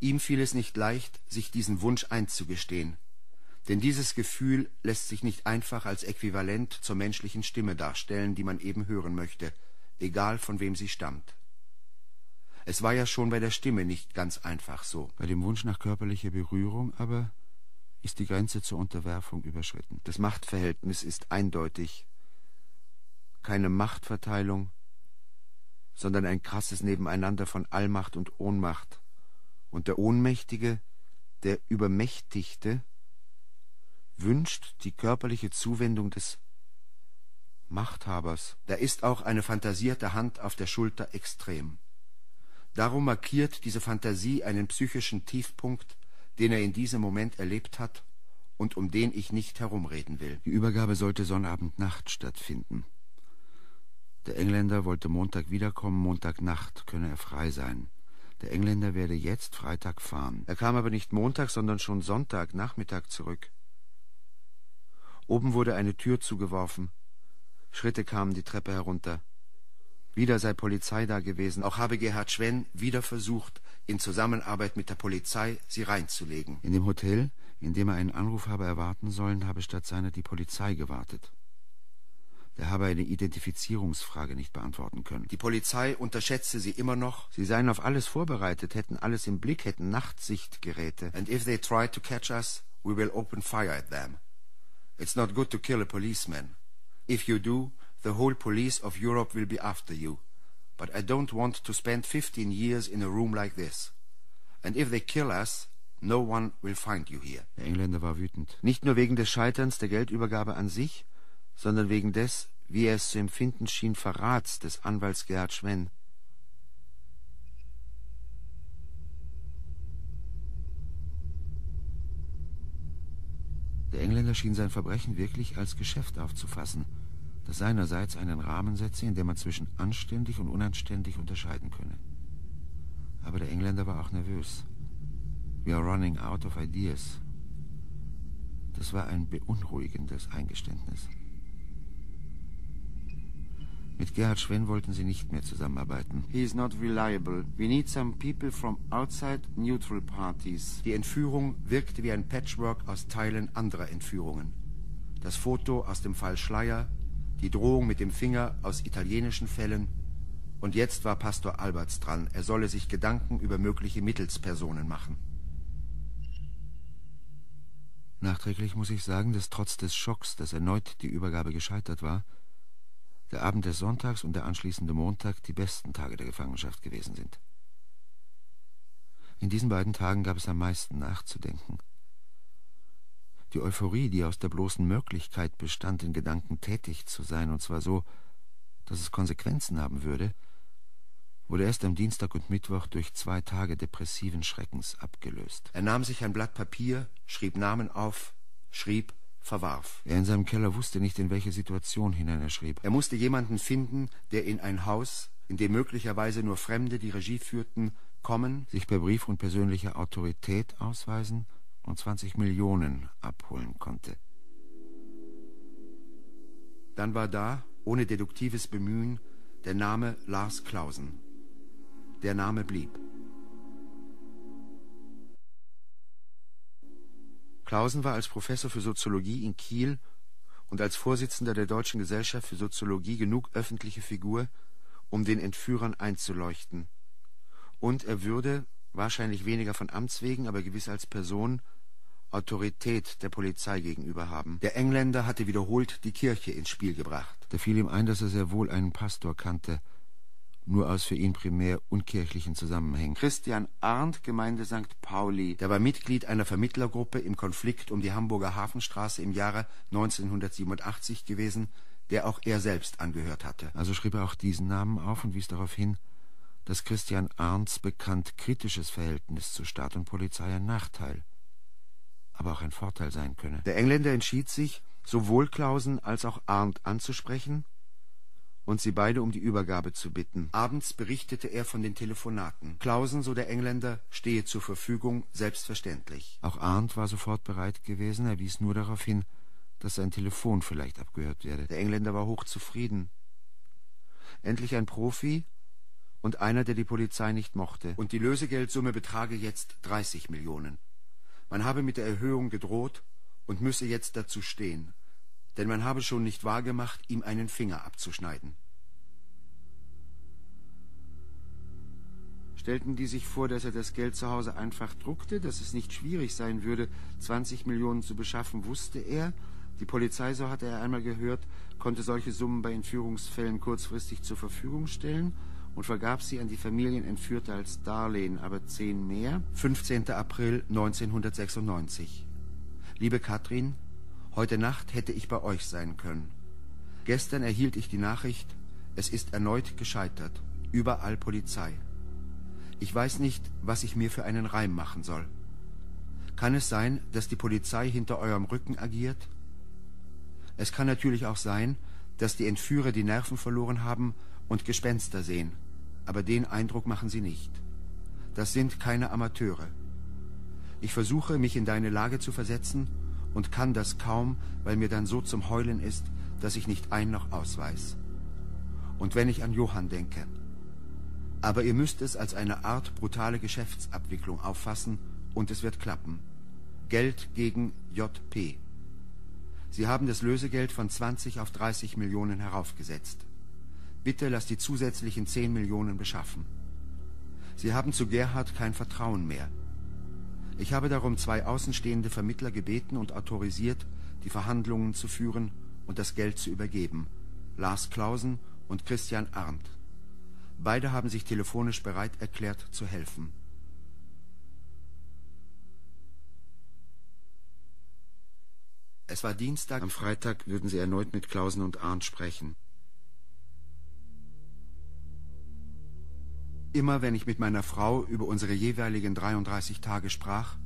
Ihm fiel es nicht leicht, sich diesen Wunsch einzugestehen. Denn dieses Gefühl lässt sich nicht einfach als Äquivalent zur menschlichen Stimme darstellen, die man eben hören möchte, egal von wem sie stammt. Es war ja schon bei der Stimme nicht ganz einfach so. Bei dem Wunsch nach körperlicher Berührung aber ist die Grenze zur Unterwerfung überschritten. Das Machtverhältnis ist eindeutig. Keine Machtverteilung, sondern ein krasses Nebeneinander von Allmacht und Ohnmacht. Und der Ohnmächtige, der Übermächtigte, wünscht die körperliche Zuwendung des Machthabers. Da ist auch eine fantasierte Hand auf der Schulter extrem. Darum markiert diese Fantasie einen psychischen Tiefpunkt, den er in diesem Moment erlebt hat und um den ich nicht herumreden will. Die Übergabe sollte Sonnabendnacht stattfinden. Der Engländer wollte Montag wiederkommen, Montagnacht könne er frei sein. Der Engländer werde jetzt Freitag fahren. Er kam aber nicht Montag, sondern schon Sonntag Nachmittag zurück. Oben wurde eine Tür zugeworfen. Schritte kamen die Treppe herunter. Wieder sei Polizei da gewesen. Auch habe Gerhard Schwenn wieder versucht, in Zusammenarbeit mit der Polizei sie reinzulegen. In dem Hotel, in dem er einen Anruf habe erwarten sollen, habe statt seiner die Polizei gewartet. Er habe eine Identifizierungsfrage nicht beantworten können. Die Polizei unterschätze sie immer noch. Sie seien auf alles vorbereitet, hätten alles im Blick, hätten Nachtsichtgeräte. And if they try to catch us, we will open fire at them. It's not good to kill a policeman. If you do, the whole police of Europe will be after you. But I don't want to spend 15 years in a room like this. And if they kill us, no one will find you here. Der Engländer war wütend. Nicht nur wegen des Scheiterns der Geldübergabe an sich, sondern wegen des, wie er es zu empfinden schien, Verrats des Anwalts Gerhard Schwenn. Der Engländer schien sein Verbrechen wirklich als Geschäft aufzufassen, das seinerseits einen Rahmen setze, in dem man zwischen anständig und unanständig unterscheiden könne. Aber der Engländer war auch nervös. We are running out of ideas. Das war ein beunruhigendes Eingeständnis. Mit Gerhard Schwenn wollten sie nicht mehr zusammenarbeiten. He is not reliable. We need some people from outside neutral parties. Die Entführung wirkte wie ein Patchwork aus Teilen anderer Entführungen. Das Foto aus dem Fall Schleier, die Drohung mit dem Finger aus italienischen Fällen und jetzt war Pastor Alberts dran. Er solle sich Gedanken über mögliche Mittelspersonen machen. Nachträglich muss ich sagen, dass trotz des Schocks, dass erneut die Übergabe gescheitert war, der Abend des Sonntags und der anschließende Montag die besten Tage der Gefangenschaft gewesen sind. In diesen beiden Tagen gab es am meisten nachzudenken. Die Euphorie, die aus der bloßen Möglichkeit bestand, in Gedanken tätig zu sein, und zwar so, dass es Konsequenzen haben würde, wurde erst am Dienstag und Mittwoch durch zwei Tage depressiven Schreckens abgelöst. Er nahm sich ein Blatt Papier, schrieb Namen auf, schrieb verwarf. Er in seinem Keller wusste nicht, in welche Situation hinein er schrieb. Er musste jemanden finden, der in ein Haus, in dem möglicherweise nur Fremde die Regie führten, kommen, sich per Brief und persönlicher Autorität ausweisen und 20 Millionen abholen konnte. Dann war da, ohne deduktives Bemühen, der Name Lars Clausen. Der Name blieb. Clausen war als Professor für Soziologie in Kiel und als Vorsitzender der Deutschen Gesellschaft für Soziologie genug öffentliche Figur, um den Entführern einzuleuchten. Und er würde, wahrscheinlich weniger von Amts wegen, aber gewiss als Person, Autorität der Polizei gegenüber haben. Der Engländer hatte wiederholt die Kirche ins Spiel gebracht. Da fiel ihm ein, dass er sehr wohl einen Pastor kannte nur aus für ihn primär unkirchlichen Zusammenhängen. Christian Arndt, Gemeinde St. Pauli, der war Mitglied einer Vermittlergruppe im Konflikt um die Hamburger Hafenstraße im Jahre 1987 gewesen, der auch er selbst angehört hatte. Also schrieb er auch diesen Namen auf und wies darauf hin, dass Christian Arndts bekannt kritisches Verhältnis zu Staat und Polizei ein Nachteil, aber auch ein Vorteil sein könne. Der Engländer entschied sich, sowohl Klausen als auch Arndt anzusprechen und sie beide um die Übergabe zu bitten. Abends berichtete er von den Telefonaten. Klausen, so der Engländer, stehe zur Verfügung, selbstverständlich. Auch Arndt war sofort bereit gewesen, er wies nur darauf hin, dass sein Telefon vielleicht abgehört werde. Der Engländer war hochzufrieden. Endlich ein Profi und einer, der die Polizei nicht mochte. Und die Lösegeldsumme betrage jetzt 30 Millionen. Man habe mit der Erhöhung gedroht und müsse jetzt dazu stehen denn man habe schon nicht wahrgemacht, ihm einen Finger abzuschneiden. Stellten die sich vor, dass er das Geld zu Hause einfach druckte, dass es nicht schwierig sein würde, 20 Millionen zu beschaffen, wusste er. Die Polizei, so hatte er einmal gehört, konnte solche Summen bei Entführungsfällen kurzfristig zur Verfügung stellen und vergab sie an die Familien Entführter als Darlehen, aber zehn mehr. 15. April 1996. Liebe Katrin, Heute Nacht hätte ich bei euch sein können. Gestern erhielt ich die Nachricht, es ist erneut gescheitert. Überall Polizei. Ich weiß nicht, was ich mir für einen Reim machen soll. Kann es sein, dass die Polizei hinter eurem Rücken agiert? Es kann natürlich auch sein, dass die Entführer die Nerven verloren haben und Gespenster sehen, aber den Eindruck machen sie nicht. Das sind keine Amateure. Ich versuche, mich in deine Lage zu versetzen und kann das kaum, weil mir dann so zum Heulen ist, dass ich nicht ein noch ausweis. Und wenn ich an Johann denke. Aber ihr müsst es als eine Art brutale Geschäftsabwicklung auffassen und es wird klappen. Geld gegen JP. Sie haben das Lösegeld von 20 auf 30 Millionen heraufgesetzt. Bitte lasst die zusätzlichen 10 Millionen beschaffen. Sie haben zu Gerhard kein Vertrauen mehr. Ich habe darum zwei außenstehende Vermittler gebeten und autorisiert, die Verhandlungen zu führen und das Geld zu übergeben. Lars Klausen und Christian Arndt. Beide haben sich telefonisch bereit erklärt zu helfen. Es war Dienstag, am Freitag würden sie erneut mit Klausen und Arndt sprechen. Immer wenn ich mit meiner Frau über unsere jeweiligen 33 Tage sprach,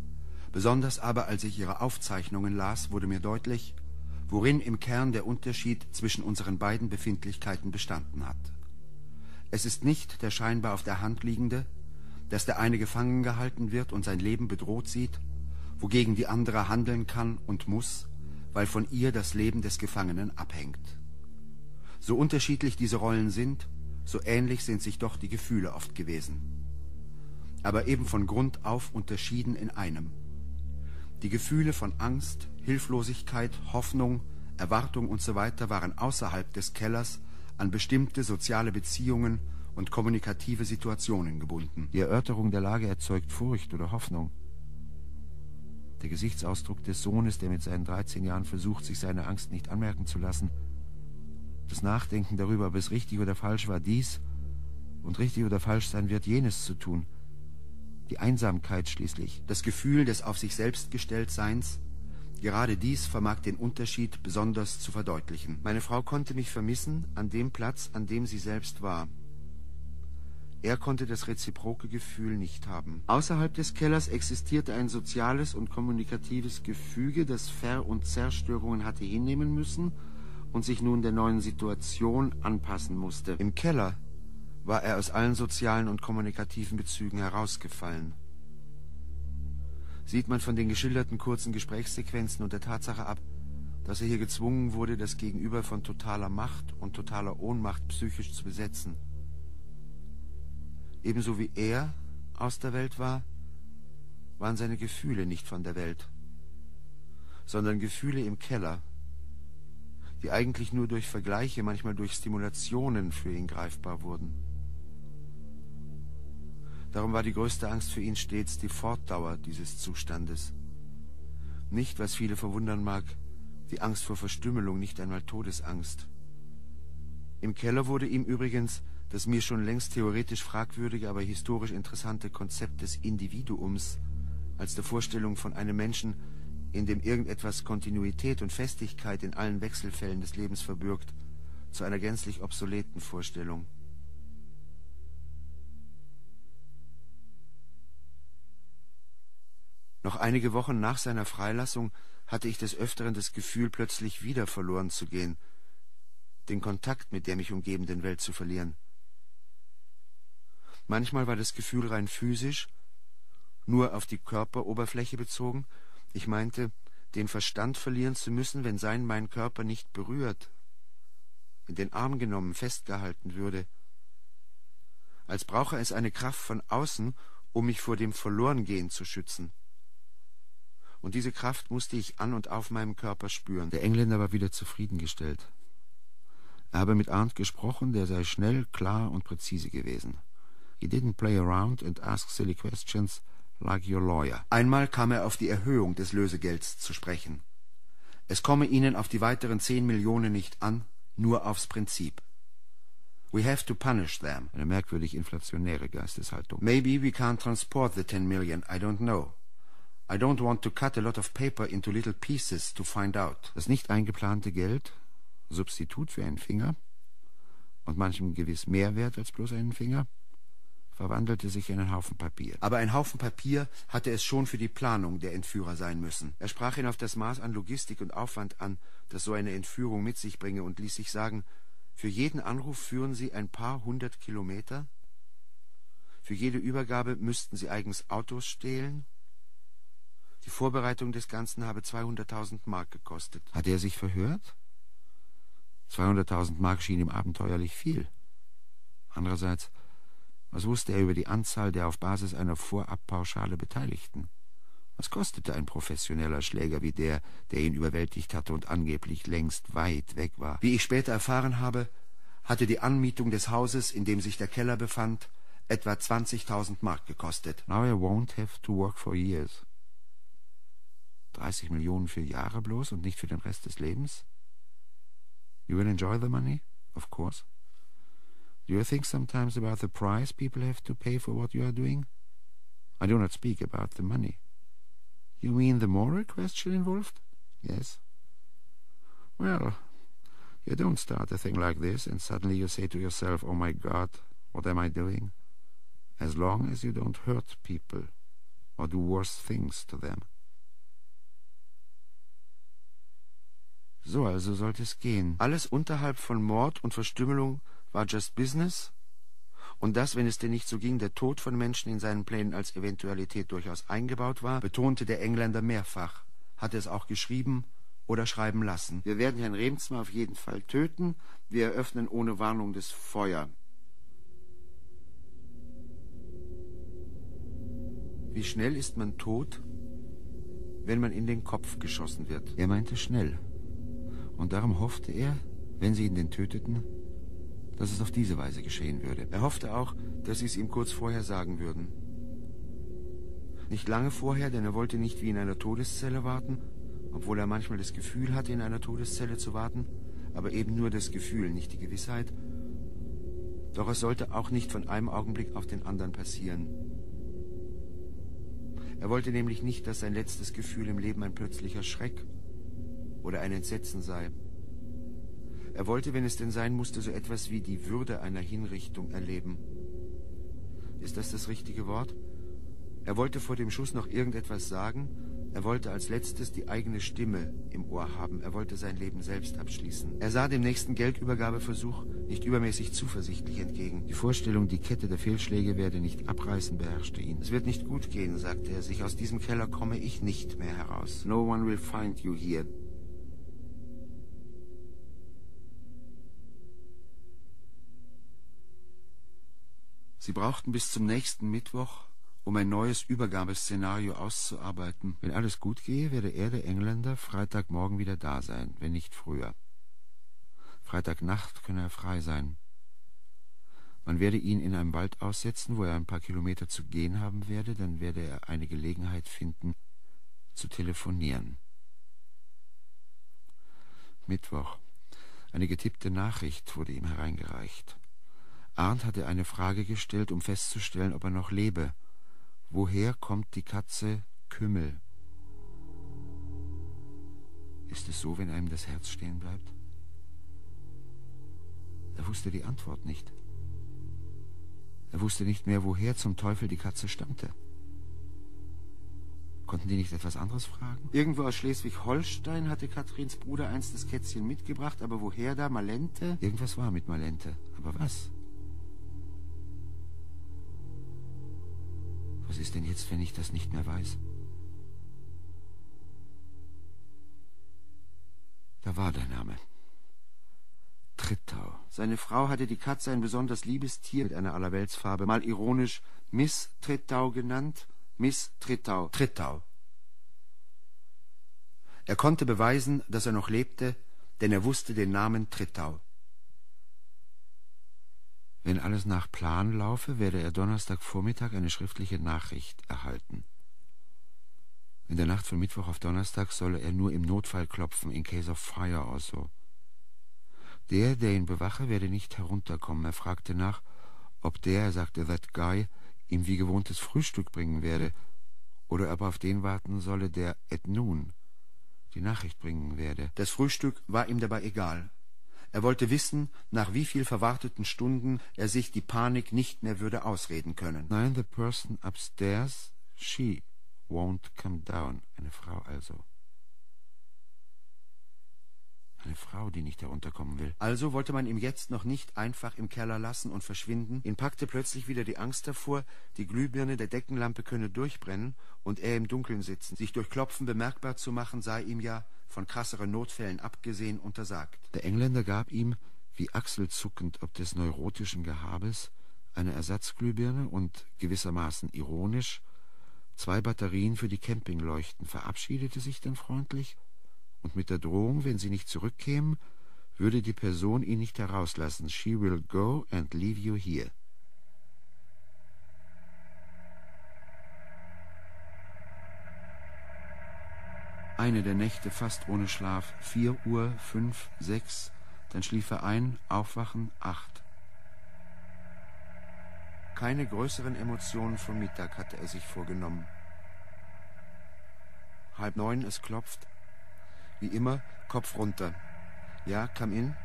besonders aber als ich ihre Aufzeichnungen las, wurde mir deutlich, worin im Kern der Unterschied zwischen unseren beiden Befindlichkeiten bestanden hat. Es ist nicht der scheinbar auf der Hand liegende, dass der eine gefangen gehalten wird und sein Leben bedroht sieht, wogegen die andere handeln kann und muss, weil von ihr das Leben des Gefangenen abhängt. So unterschiedlich diese Rollen sind, so ähnlich sind sich doch die Gefühle oft gewesen. Aber eben von Grund auf unterschieden in einem. Die Gefühle von Angst, Hilflosigkeit, Hoffnung, Erwartung usw. So waren außerhalb des Kellers an bestimmte soziale Beziehungen und kommunikative Situationen gebunden. Die Erörterung der Lage erzeugt Furcht oder Hoffnung. Der Gesichtsausdruck des Sohnes, der mit seinen 13 Jahren versucht, sich seine Angst nicht anmerken zu lassen, das Nachdenken darüber, ob es richtig oder falsch war, dies und richtig oder falsch sein wird, jenes zu tun. Die Einsamkeit schließlich, das Gefühl des auf sich selbst gestellt Seins, gerade dies vermag den Unterschied besonders zu verdeutlichen. Meine Frau konnte mich vermissen an dem Platz, an dem sie selbst war. Er konnte das reziproke Gefühl nicht haben. Außerhalb des Kellers existierte ein soziales und kommunikatives Gefüge, das Ver- und Zerstörungen hatte hinnehmen müssen und sich nun der neuen Situation anpassen musste. Im Keller war er aus allen sozialen und kommunikativen Bezügen herausgefallen. Sieht man von den geschilderten kurzen Gesprächssequenzen und der Tatsache ab, dass er hier gezwungen wurde, das Gegenüber von totaler Macht und totaler Ohnmacht psychisch zu besetzen. Ebenso wie er aus der Welt war, waren seine Gefühle nicht von der Welt, sondern Gefühle im Keller, die eigentlich nur durch Vergleiche, manchmal durch Stimulationen für ihn greifbar wurden. Darum war die größte Angst für ihn stets die Fortdauer dieses Zustandes. Nicht, was viele verwundern mag, die Angst vor Verstümmelung, nicht einmal Todesangst. Im Keller wurde ihm übrigens das mir schon längst theoretisch fragwürdige, aber historisch interessante Konzept des Individuums als der Vorstellung von einem Menschen, in dem irgendetwas Kontinuität und Festigkeit in allen Wechselfällen des Lebens verbürgt, zu einer gänzlich obsoleten Vorstellung. Noch einige Wochen nach seiner Freilassung hatte ich des Öfteren das Gefühl, plötzlich wieder verloren zu gehen, den Kontakt mit der mich umgebenden Welt zu verlieren. Manchmal war das Gefühl rein physisch, nur auf die Körperoberfläche bezogen. Ich meinte, den Verstand verlieren zu müssen, wenn sein mein Körper nicht berührt, in den Arm genommen, festgehalten würde, als brauche es eine Kraft von außen, um mich vor dem Verlorengehen zu schützen. Und diese Kraft musste ich an und auf meinem Körper spüren. Der Engländer war wieder zufriedengestellt. Er habe mit Arndt gesprochen, der sei schnell, klar und präzise gewesen. He didn't play around and ask silly questions lawyer. Einmal kam er auf die Erhöhung des Lösegelds zu sprechen. Es komme Ihnen auf die weiteren zehn Millionen nicht an, nur aufs Prinzip. We have to punish them. Eine merkwürdig inflationäre Geisteshaltung. Maybe we can't transport the ten million, I don't know. I don't want to cut a lot of paper into little pieces to find out. Das nicht eingeplante Geld, Substitut für einen Finger, und manchem gewiss mehr wert als bloß einen Finger, verwandelte sich in einen Haufen Papier. Aber ein Haufen Papier hatte es schon für die Planung der Entführer sein müssen. Er sprach ihn auf das Maß an Logistik und Aufwand an, das so eine Entführung mit sich bringe, und ließ sich sagen, für jeden Anruf führen Sie ein paar hundert Kilometer, für jede Übergabe müssten Sie eigens Autos stehlen, die Vorbereitung des Ganzen habe 200.000 Mark gekostet. Hatte er sich verhört? 200.000 Mark schien ihm abenteuerlich viel. Andererseits was wusste er über die Anzahl der auf Basis einer Vorabpauschale Beteiligten? Was kostete ein professioneller Schläger wie der, der ihn überwältigt hatte und angeblich längst weit weg war? Wie ich später erfahren habe, hatte die Anmietung des Hauses, in dem sich der Keller befand, etwa 20.000 Mark gekostet. Now I won't have to work for years. 30 Millionen für Jahre bloß und nicht für den Rest des Lebens? You will enjoy the money? Of course. Do you think sometimes about the price people have to pay for what you are doing? I do not speak about the money. You mean the moral question involved? Yes. Well, you don't start a thing like this and suddenly you say to yourself, oh my God, what am I doing? As long as you don't hurt people or do worse things to them. So also sollte es gehen. Alles unterhalb von Mord und Verstümmelung war just business? Und dass, wenn es denn nicht so ging, der Tod von Menschen in seinen Plänen als Eventualität durchaus eingebaut war, betonte der Engländer mehrfach, hatte es auch geschrieben oder schreiben lassen. Wir werden Herrn Remsmar auf jeden Fall töten, wir eröffnen ohne Warnung das Feuer. Wie schnell ist man tot, wenn man in den Kopf geschossen wird? Er meinte schnell. Und darum hoffte er, wenn sie ihn denn töteten, dass es auf diese Weise geschehen würde. Er hoffte auch, dass sie es ihm kurz vorher sagen würden. Nicht lange vorher, denn er wollte nicht wie in einer Todeszelle warten, obwohl er manchmal das Gefühl hatte, in einer Todeszelle zu warten, aber eben nur das Gefühl, nicht die Gewissheit. Doch es sollte auch nicht von einem Augenblick auf den anderen passieren. Er wollte nämlich nicht, dass sein letztes Gefühl im Leben ein plötzlicher Schreck oder ein Entsetzen sei. Er wollte, wenn es denn sein musste, so etwas wie die Würde einer Hinrichtung erleben. Ist das das richtige Wort? Er wollte vor dem Schuss noch irgendetwas sagen. Er wollte als letztes die eigene Stimme im Ohr haben. Er wollte sein Leben selbst abschließen. Er sah dem nächsten Geldübergabeversuch nicht übermäßig zuversichtlich entgegen. Die Vorstellung, die Kette der Fehlschläge werde nicht abreißen, beherrschte ihn. Es wird nicht gut gehen, sagte er sich. Aus diesem Keller komme ich nicht mehr heraus. No one will find you here. Sie brauchten bis zum nächsten Mittwoch, um ein neues Übergabeszenario auszuarbeiten. Wenn alles gut gehe, werde er, der Engländer, Freitagmorgen wieder da sein, wenn nicht früher. Freitagnacht könne er frei sein. Man werde ihn in einem Wald aussetzen, wo er ein paar Kilometer zu gehen haben werde, dann werde er eine Gelegenheit finden, zu telefonieren. Mittwoch. Eine getippte Nachricht wurde ihm hereingereicht. Arndt hatte eine Frage gestellt, um festzustellen, ob er noch lebe. Woher kommt die Katze Kümmel? Ist es so, wenn einem das Herz stehen bleibt? Er wusste die Antwort nicht. Er wusste nicht mehr, woher zum Teufel die Katze stammte. Konnten die nicht etwas anderes fragen? Irgendwo aus Schleswig-Holstein hatte Kathrins Bruder einst das Kätzchen mitgebracht, aber woher da? Malente? Irgendwas war mit Malente. Aber was? Was ist denn jetzt, wenn ich das nicht mehr weiß? Da war der Name. Trittau. Seine Frau hatte die Katze ein besonders liebes Tier mit einer Allerweltsfarbe, mal ironisch Miss Trittau genannt. Miss Trittau. Trittau. Er konnte beweisen, dass er noch lebte, denn er wusste den Namen Trittau. Wenn alles nach Plan laufe, werde er Donnerstagvormittag eine schriftliche Nachricht erhalten. In der Nacht von Mittwoch auf Donnerstag solle er nur im Notfall klopfen, in case of fire also. Der, der ihn bewache, werde nicht herunterkommen. Er fragte nach, ob der, er sagte, that guy, ihm wie gewohntes Frühstück bringen werde, oder ob er auf den warten solle, der at noon die Nachricht bringen werde. Das Frühstück war ihm dabei egal. Er wollte wissen, nach wie viel verwarteten Stunden er sich die Panik nicht mehr würde ausreden können. Nein, the person upstairs, she won't come down. Eine Frau also. Eine Frau, die nicht herunterkommen will. Also wollte man ihn jetzt noch nicht einfach im Keller lassen und verschwinden. Ihn packte plötzlich wieder die Angst davor, die Glühbirne der Deckenlampe könne durchbrennen und er im Dunkeln sitzen. Sich durch Klopfen bemerkbar zu machen, sei ihm ja, von krasseren Notfällen abgesehen, untersagt. Der Engländer gab ihm, wie achselzuckend ob des neurotischen Gehabes, eine Ersatzglühbirne und gewissermaßen ironisch zwei Batterien für die Campingleuchten, verabschiedete sich dann freundlich und mit der Drohung, wenn sie nicht zurückkämen, würde die Person ihn nicht herauslassen. She will go and leave you here. Eine der Nächte fast ohne Schlaf. Vier Uhr, fünf, sechs. Dann schlief er ein, aufwachen, acht. Keine größeren Emotionen vom Mittag hatte er sich vorgenommen. Halb neun, es klopft. Wie immer, Kopf runter. Ja, come in.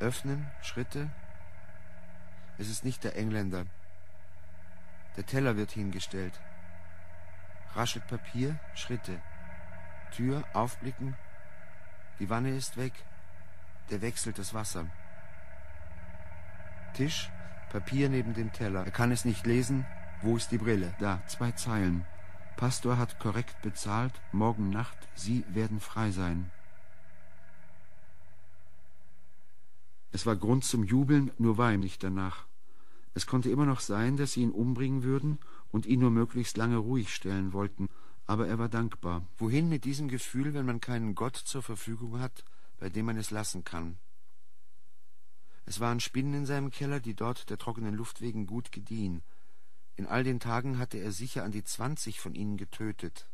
Öffnen, Schritte. Es ist nicht der Engländer. Der Teller wird hingestellt. Raschelt Papier, Schritte. Tür, aufblicken. Die Wanne ist weg. Der wechselt das Wasser. Tisch, Papier neben dem Teller. Er kann es nicht lesen. Wo ist die Brille? Da, zwei Zeilen. Pastor hat korrekt bezahlt. Morgen Nacht, Sie werden frei sein. Es war Grund zum Jubeln, nur war ihm nicht danach. Es konnte immer noch sein, dass sie ihn umbringen würden und ihn nur möglichst lange ruhig stellen wollten, aber er war dankbar. Wohin mit diesem Gefühl, wenn man keinen Gott zur Verfügung hat, bei dem man es lassen kann? Es waren Spinnen in seinem Keller, die dort der trockenen Luft wegen gut gediehen. In all den Tagen hatte er sicher an die zwanzig von ihnen getötet.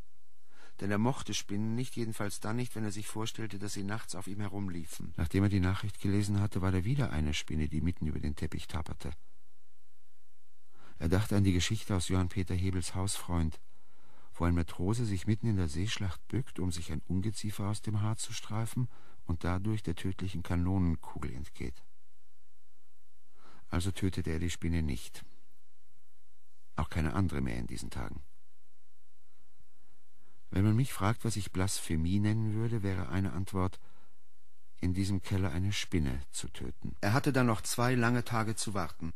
Denn er mochte Spinnen nicht, jedenfalls dann nicht, wenn er sich vorstellte, dass sie nachts auf ihm herumliefen. Nachdem er die Nachricht gelesen hatte, war da wieder eine Spinne, die mitten über den Teppich tapperte. Er dachte an die Geschichte aus Johann Peter Hebels Hausfreund, wo ein Matrose sich mitten in der Seeschlacht bückt, um sich ein Ungeziefer aus dem Haar zu streifen und dadurch der tödlichen Kanonenkugel entgeht. Also tötete er die Spinne nicht. Auch keine andere mehr in diesen Tagen. Wenn man mich fragt, was ich Blasphemie nennen würde, wäre eine Antwort, in diesem Keller eine Spinne zu töten. Er hatte dann noch zwei lange Tage zu warten.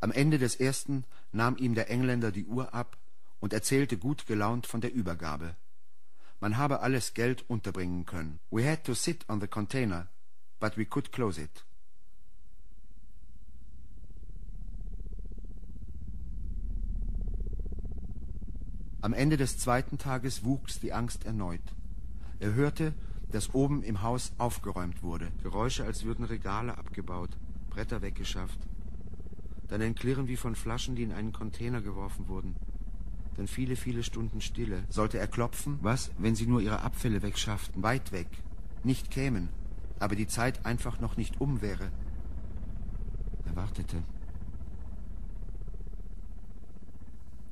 Am Ende des ersten nahm ihm der Engländer die Uhr ab und erzählte gut gelaunt von der Übergabe. Man habe alles Geld unterbringen können. We had to sit on the container, but we could close it. Am Ende des zweiten Tages wuchs die Angst erneut. Er hörte, dass oben im Haus aufgeräumt wurde. Geräusche, als würden Regale abgebaut, Bretter weggeschafft. Dann ein Klirren wie von Flaschen, die in einen Container geworfen wurden. Dann viele, viele Stunden Stille. Sollte er klopfen? Was, wenn sie nur ihre Abfälle wegschafften? Weit weg. Nicht kämen. Aber die Zeit einfach noch nicht um wäre. Er wartete.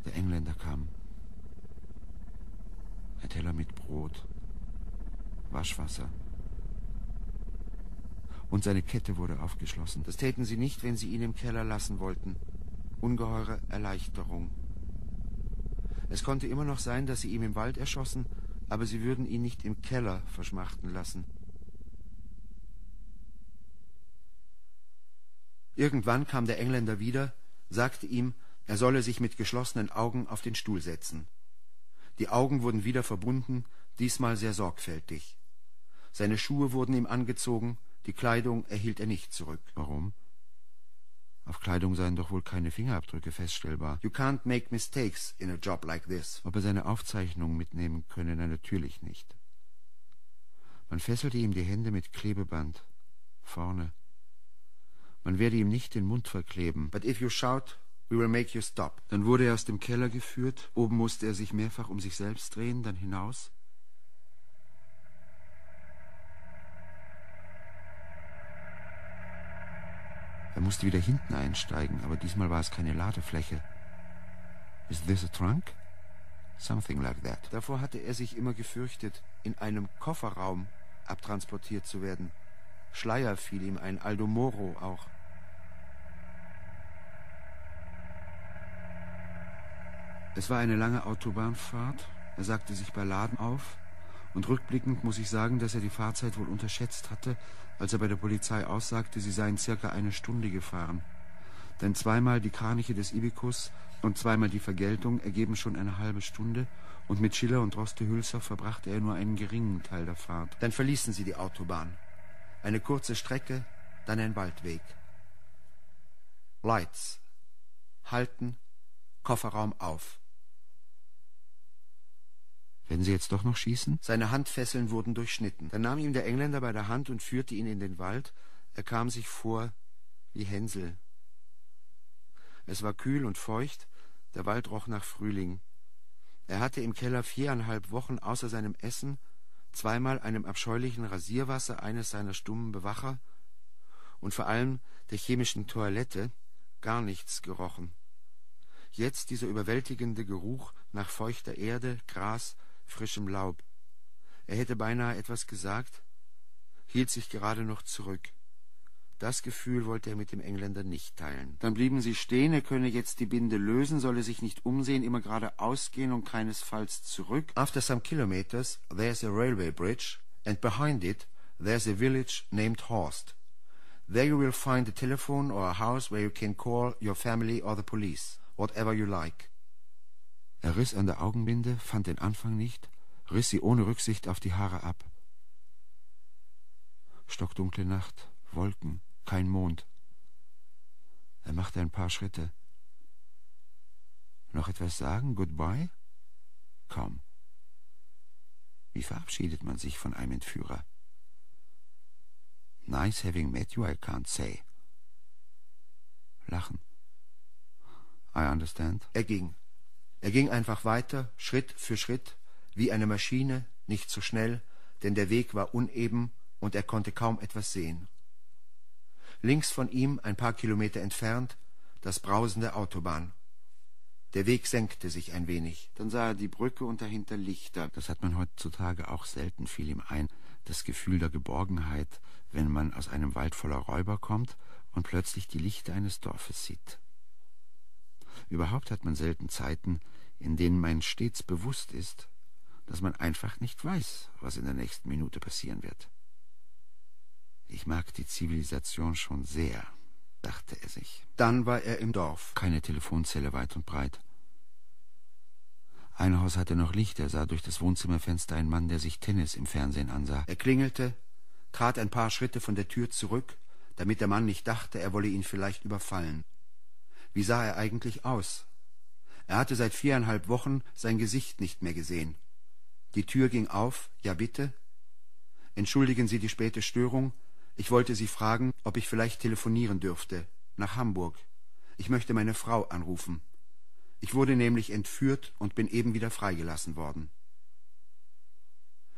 Der Engländer kam. Ein Teller mit Brot. Waschwasser. Und seine Kette wurde aufgeschlossen. Das täten sie nicht, wenn sie ihn im Keller lassen wollten. Ungeheure Erleichterung. Es konnte immer noch sein, dass sie ihn im Wald erschossen, aber sie würden ihn nicht im Keller verschmachten lassen. Irgendwann kam der Engländer wieder, sagte ihm, er solle sich mit geschlossenen Augen auf den Stuhl setzen. Die Augen wurden wieder verbunden, diesmal sehr sorgfältig. Seine Schuhe wurden ihm angezogen, die Kleidung erhielt er nicht zurück. Warum? Auf Kleidung seien doch wohl keine Fingerabdrücke feststellbar. You can't make mistakes in a job like this. Ob er seine Aufzeichnung mitnehmen könne, na natürlich nicht. Man fesselte ihm die Hände mit Klebeband. Vorne. Man werde ihm nicht den Mund verkleben. But if you shout, we will make you stop. Dann wurde er aus dem Keller geführt. Oben musste er sich mehrfach um sich selbst drehen, dann hinaus. Er musste wieder hinten einsteigen, aber diesmal war es keine Ladefläche. Is this a trunk? Something like that. Davor hatte er sich immer gefürchtet, in einem Kofferraum abtransportiert zu werden. Schleier fiel ihm ein, Aldo Moro auch. Es war eine lange Autobahnfahrt. Er sagte sich bei Laden auf. Und rückblickend muss ich sagen, dass er die Fahrzeit wohl unterschätzt hatte, als er bei der Polizei aussagte, sie seien circa eine Stunde gefahren. Denn zweimal die Kraniche des Ibikus und zweimal die Vergeltung ergeben schon eine halbe Stunde, und mit Schiller und Droste Hülser verbrachte er nur einen geringen Teil der Fahrt. Dann verließen sie die Autobahn. Eine kurze Strecke, dann ein Waldweg. Lights. Halten. Kofferraum auf. Werden Sie jetzt doch noch schießen? Seine Handfesseln wurden durchschnitten. Dann nahm ihm der Engländer bei der Hand und führte ihn in den Wald. Er kam sich vor wie Hänsel. Es war kühl und feucht, der Wald roch nach Frühling. Er hatte im Keller viereinhalb Wochen außer seinem Essen, zweimal einem abscheulichen Rasierwasser eines seiner stummen Bewacher und vor allem der chemischen Toilette gar nichts gerochen. Jetzt dieser überwältigende Geruch nach feuchter Erde, Gras frischem Laub. Er hätte beinahe etwas gesagt, hielt sich gerade noch zurück. Das Gefühl wollte er mit dem Engländer nicht teilen. Dann blieben sie stehen, er könne jetzt die Binde lösen, solle sich nicht umsehen, immer geradeaus gehen und keinesfalls zurück. After some kilometers there's a railway bridge, and behind it there's a village named Horst. There you will find a telephone or a house where you can call your family or the police, whatever you like. Er riss an der Augenbinde, fand den Anfang nicht, riss sie ohne Rücksicht auf die Haare ab. Stockdunkle Nacht, Wolken, kein Mond. Er machte ein paar Schritte. Noch etwas sagen? Goodbye? Kaum. Wie verabschiedet man sich von einem Entführer? Nice having met you, I can't say. Lachen. I understand. Er ging. Er ging einfach weiter, Schritt für Schritt, wie eine Maschine, nicht zu so schnell, denn der Weg war uneben und er konnte kaum etwas sehen. Links von ihm, ein paar Kilometer entfernt, das Brausen der Autobahn. Der Weg senkte sich ein wenig. Dann sah er die Brücke und dahinter Lichter. Das hat man heutzutage auch selten, fiel ihm ein, das Gefühl der Geborgenheit, wenn man aus einem Wald voller Räuber kommt und plötzlich die Lichter eines Dorfes sieht. Überhaupt hat man selten Zeiten, in denen man stets bewusst ist, dass man einfach nicht weiß, was in der nächsten Minute passieren wird. Ich mag die Zivilisation schon sehr, dachte er sich. Dann war er im Dorf. Keine Telefonzelle weit und breit. Ein Haus hatte noch Licht, er sah durch das Wohnzimmerfenster einen Mann, der sich Tennis im Fernsehen ansah. Er klingelte, trat ein paar Schritte von der Tür zurück, damit der Mann nicht dachte, er wolle ihn vielleicht überfallen. Wie sah er eigentlich aus? Er hatte seit viereinhalb Wochen sein Gesicht nicht mehr gesehen. Die Tür ging auf. Ja, bitte? Entschuldigen Sie die späte Störung. Ich wollte Sie fragen, ob ich vielleicht telefonieren dürfte. Nach Hamburg. Ich möchte meine Frau anrufen. Ich wurde nämlich entführt und bin eben wieder freigelassen worden.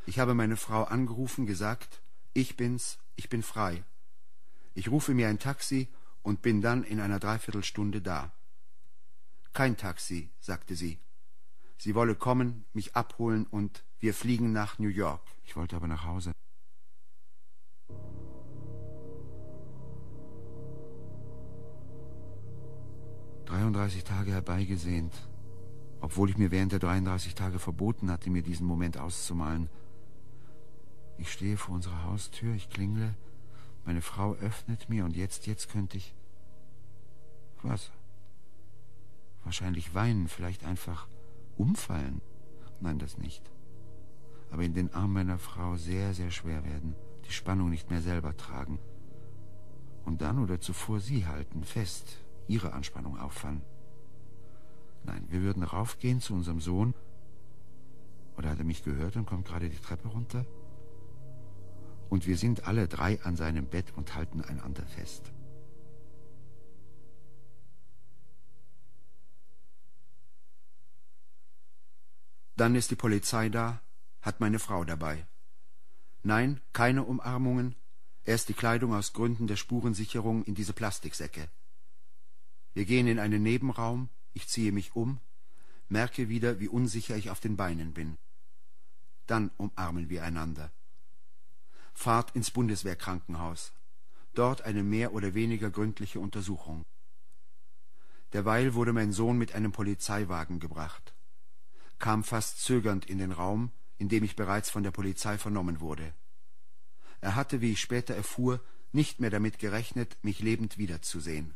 Ich habe meine Frau angerufen, gesagt, ich bin's, ich bin frei. Ich rufe mir ein Taxi und bin dann in einer Dreiviertelstunde da. Kein Taxi, sagte sie. Sie wolle kommen, mich abholen und wir fliegen nach New York. Ich wollte aber nach Hause. Dreiunddreißig Tage herbeigesehnt, obwohl ich mir während der 33 Tage verboten hatte, mir diesen Moment auszumalen. Ich stehe vor unserer Haustür, ich klingle, meine Frau öffnet mir und jetzt, jetzt könnte ich... Was? Wahrscheinlich weinen, vielleicht einfach umfallen. Nein, das nicht. Aber in den Armen meiner Frau sehr, sehr schwer werden, die Spannung nicht mehr selber tragen. Und dann oder zuvor sie halten, fest, ihre Anspannung auffangen. Nein, wir würden raufgehen zu unserem Sohn. Oder hat er mich gehört und kommt gerade die Treppe runter? Und wir sind alle drei an seinem Bett und halten einander fest. Dann ist die Polizei da, hat meine Frau dabei. Nein, keine Umarmungen, erst die Kleidung aus Gründen der Spurensicherung in diese Plastiksäcke. Wir gehen in einen Nebenraum, ich ziehe mich um, merke wieder, wie unsicher ich auf den Beinen bin. Dann umarmen wir einander. Fahrt ins Bundeswehrkrankenhaus. Dort eine mehr oder weniger gründliche Untersuchung. Derweil wurde mein Sohn mit einem Polizeiwagen gebracht, kam fast zögernd in den Raum, in dem ich bereits von der Polizei vernommen wurde. Er hatte, wie ich später erfuhr, nicht mehr damit gerechnet, mich lebend wiederzusehen.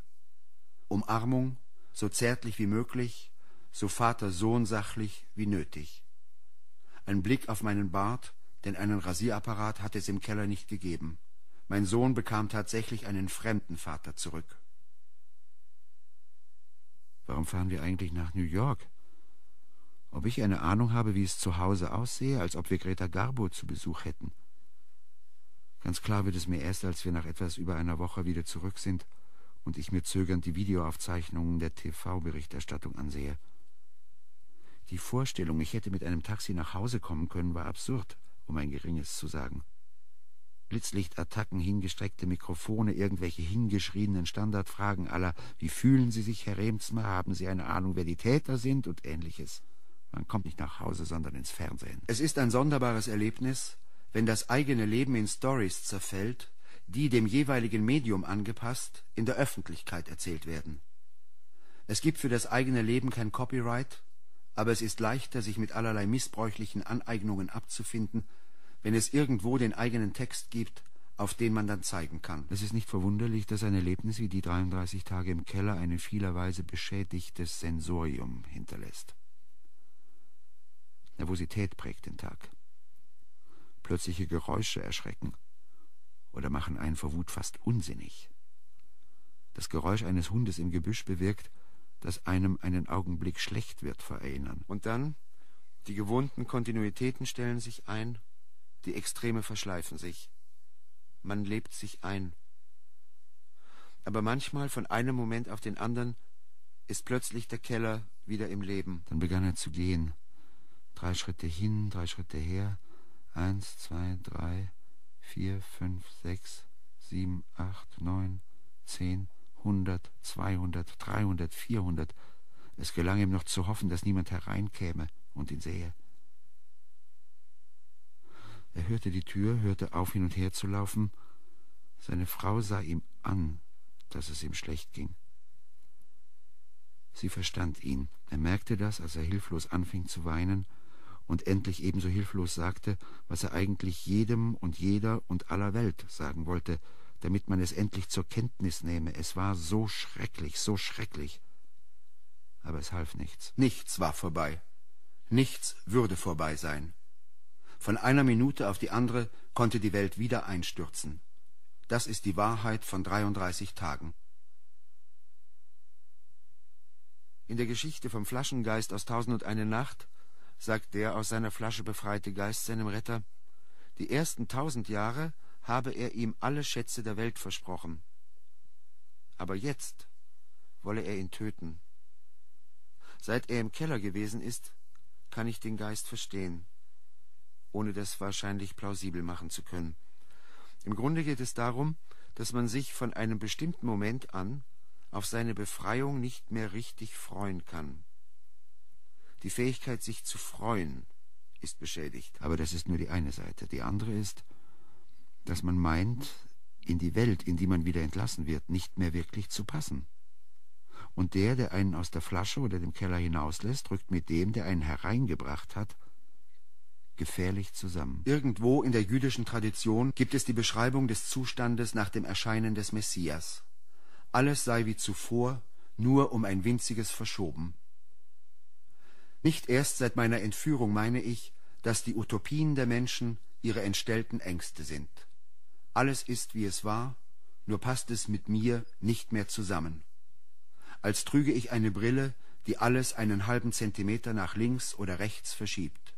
Umarmung, so zärtlich wie möglich, so Vater-Sohn-sachlich wie nötig. Ein Blick auf meinen Bart, denn einen Rasierapparat hatte es im Keller nicht gegeben. Mein Sohn bekam tatsächlich einen fremden Vater zurück. Warum fahren wir eigentlich nach New York? Ob ich eine Ahnung habe, wie es zu Hause aussehe, als ob wir Greta Garbo zu Besuch hätten. Ganz klar wird es mir erst, als wir nach etwas über einer Woche wieder zurück sind und ich mir zögernd die Videoaufzeichnungen der TV-Berichterstattung ansehe. Die Vorstellung, ich hätte mit einem Taxi nach Hause kommen können, war absurd, um ein geringes zu sagen. Blitzlichtattacken, hingestreckte Mikrofone, irgendwelche hingeschriebenen Standardfragen aller Wie fühlen Sie sich, Herr Remsmar? Haben Sie eine Ahnung, wer die Täter sind? und ähnliches. Man kommt nicht nach Hause, sondern ins Fernsehen. Es ist ein sonderbares Erlebnis, wenn das eigene Leben in Stories zerfällt, die dem jeweiligen Medium angepasst in der Öffentlichkeit erzählt werden. Es gibt für das eigene Leben kein Copyright, aber es ist leichter, sich mit allerlei missbräuchlichen Aneignungen abzufinden, wenn es irgendwo den eigenen Text gibt, auf den man dann zeigen kann. Es ist nicht verwunderlich, dass ein Erlebnis wie die 33 Tage im Keller ein in vieler Weise beschädigtes Sensorium hinterlässt. Nervosität prägt den Tag. Plötzliche Geräusche erschrecken oder machen einen vor Wut fast unsinnig. Das Geräusch eines Hundes im Gebüsch bewirkt, dass einem einen Augenblick schlecht wird vor Erinnern. Und dann, die gewohnten Kontinuitäten stellen sich ein, die Extreme verschleifen sich. Man lebt sich ein. Aber manchmal von einem Moment auf den anderen ist plötzlich der Keller wieder im Leben. Dann begann er zu gehen, Drei Schritte hin, drei Schritte her. Eins, zwei, drei, vier, fünf, sechs, sieben, acht, neun, zehn, hundert, zweihundert, dreihundert, vierhundert. Es gelang ihm noch zu hoffen, dass niemand hereinkäme und ihn sehe. Er hörte die Tür, hörte auf, hin und her zu laufen. Seine Frau sah ihm an, dass es ihm schlecht ging. Sie verstand ihn. Er merkte das, als er hilflos anfing zu weinen und endlich ebenso hilflos sagte, was er eigentlich jedem und jeder und aller Welt sagen wollte, damit man es endlich zur Kenntnis nehme. Es war so schrecklich, so schrecklich. Aber es half nichts. Nichts war vorbei. Nichts würde vorbei sein. Von einer Minute auf die andere konnte die Welt wieder einstürzen. Das ist die Wahrheit von 33 Tagen. In der Geschichte vom Flaschengeist aus Tausend und eine Nacht sagt der aus seiner Flasche befreite Geist seinem Retter, die ersten tausend Jahre habe er ihm alle Schätze der Welt versprochen. Aber jetzt wolle er ihn töten. Seit er im Keller gewesen ist, kann ich den Geist verstehen, ohne das wahrscheinlich plausibel machen zu können. Im Grunde geht es darum, dass man sich von einem bestimmten Moment an auf seine Befreiung nicht mehr richtig freuen kann. Die Fähigkeit, sich zu freuen, ist beschädigt. Aber das ist nur die eine Seite. Die andere ist, dass man meint, in die Welt, in die man wieder entlassen wird, nicht mehr wirklich zu passen. Und der, der einen aus der Flasche oder dem Keller hinauslässt, rückt mit dem, der einen hereingebracht hat, gefährlich zusammen. Irgendwo in der jüdischen Tradition gibt es die Beschreibung des Zustandes nach dem Erscheinen des Messias. Alles sei wie zuvor, nur um ein winziges verschoben. Nicht erst seit meiner Entführung meine ich, dass die Utopien der Menschen ihre entstellten Ängste sind. Alles ist, wie es war, nur passt es mit mir nicht mehr zusammen. Als trüge ich eine Brille, die alles einen halben Zentimeter nach links oder rechts verschiebt.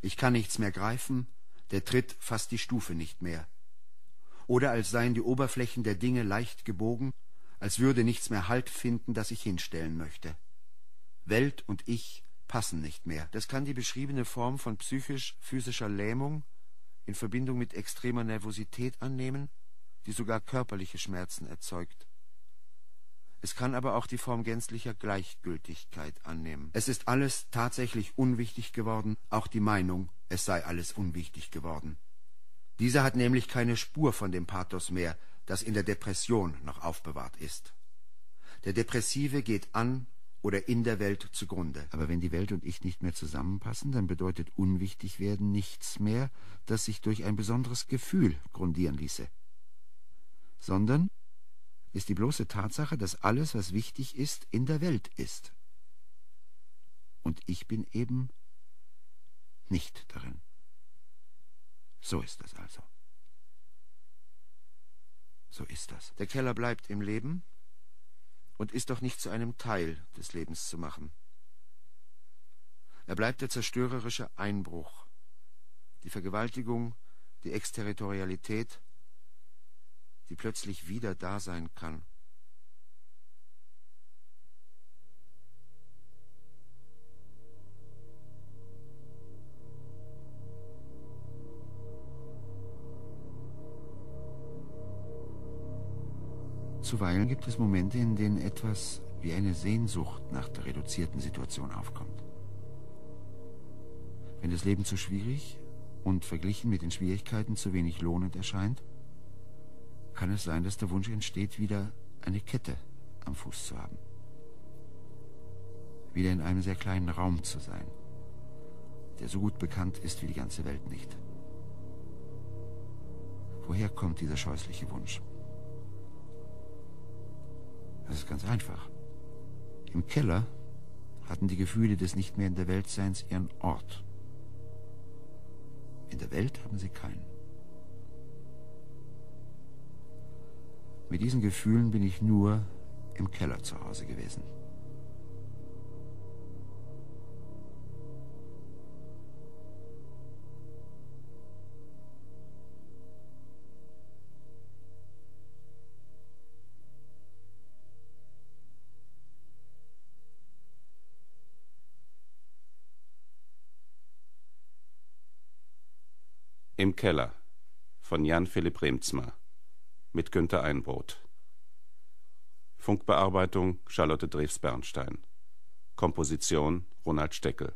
Ich kann nichts mehr greifen, der Tritt fasst die Stufe nicht mehr. Oder als seien die Oberflächen der Dinge leicht gebogen, als würde nichts mehr Halt finden, das ich hinstellen möchte. Welt und ich passen nicht mehr. Das kann die beschriebene Form von psychisch-physischer Lähmung in Verbindung mit extremer Nervosität annehmen, die sogar körperliche Schmerzen erzeugt. Es kann aber auch die Form gänzlicher Gleichgültigkeit annehmen. Es ist alles tatsächlich unwichtig geworden, auch die Meinung, es sei alles unwichtig geworden. Diese hat nämlich keine Spur von dem Pathos mehr, das in der Depression noch aufbewahrt ist. Der Depressive geht an oder in der Welt zugrunde. Aber wenn die Welt und ich nicht mehr zusammenpassen, dann bedeutet unwichtig werden nichts mehr, das sich durch ein besonderes Gefühl grundieren ließe, sondern ist die bloße Tatsache, dass alles, was wichtig ist, in der Welt ist. Und ich bin eben nicht darin. So ist es also. So ist das. Der Keller bleibt im Leben und ist doch nicht zu einem Teil des Lebens zu machen. Er bleibt der zerstörerische Einbruch, die Vergewaltigung, die Exterritorialität, die plötzlich wieder da sein kann. Zuweilen gibt es Momente, in denen etwas wie eine Sehnsucht nach der reduzierten Situation aufkommt. Wenn das Leben zu schwierig und verglichen mit den Schwierigkeiten zu wenig lohnend erscheint, kann es sein, dass der Wunsch entsteht, wieder eine Kette am Fuß zu haben. Wieder in einem sehr kleinen Raum zu sein, der so gut bekannt ist wie die ganze Welt nicht. Woher kommt dieser scheußliche Wunsch? Das ist ganz einfach. Im Keller hatten die Gefühle des Nicht mehr in der Weltseins ihren Ort. In der Welt haben sie keinen. Mit diesen Gefühlen bin ich nur im Keller zu Hause gewesen. Keller von Jan Philipp Remzma mit Günter Einbrot. Funkbearbeitung Charlotte Drews-Bernstein. Komposition Ronald Steckel.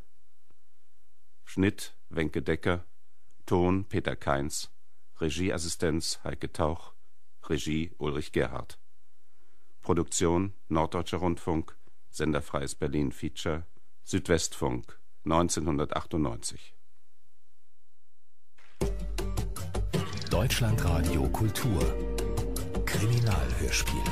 Schnitt Wenke Decker. Ton Peter Keins. Regieassistenz Heike Tauch. Regie Ulrich Gerhardt. Produktion Norddeutscher Rundfunk. Senderfreies Berlin Feature. Südwestfunk 1998. Deutschlandradio Kultur. Kriminalhörspiel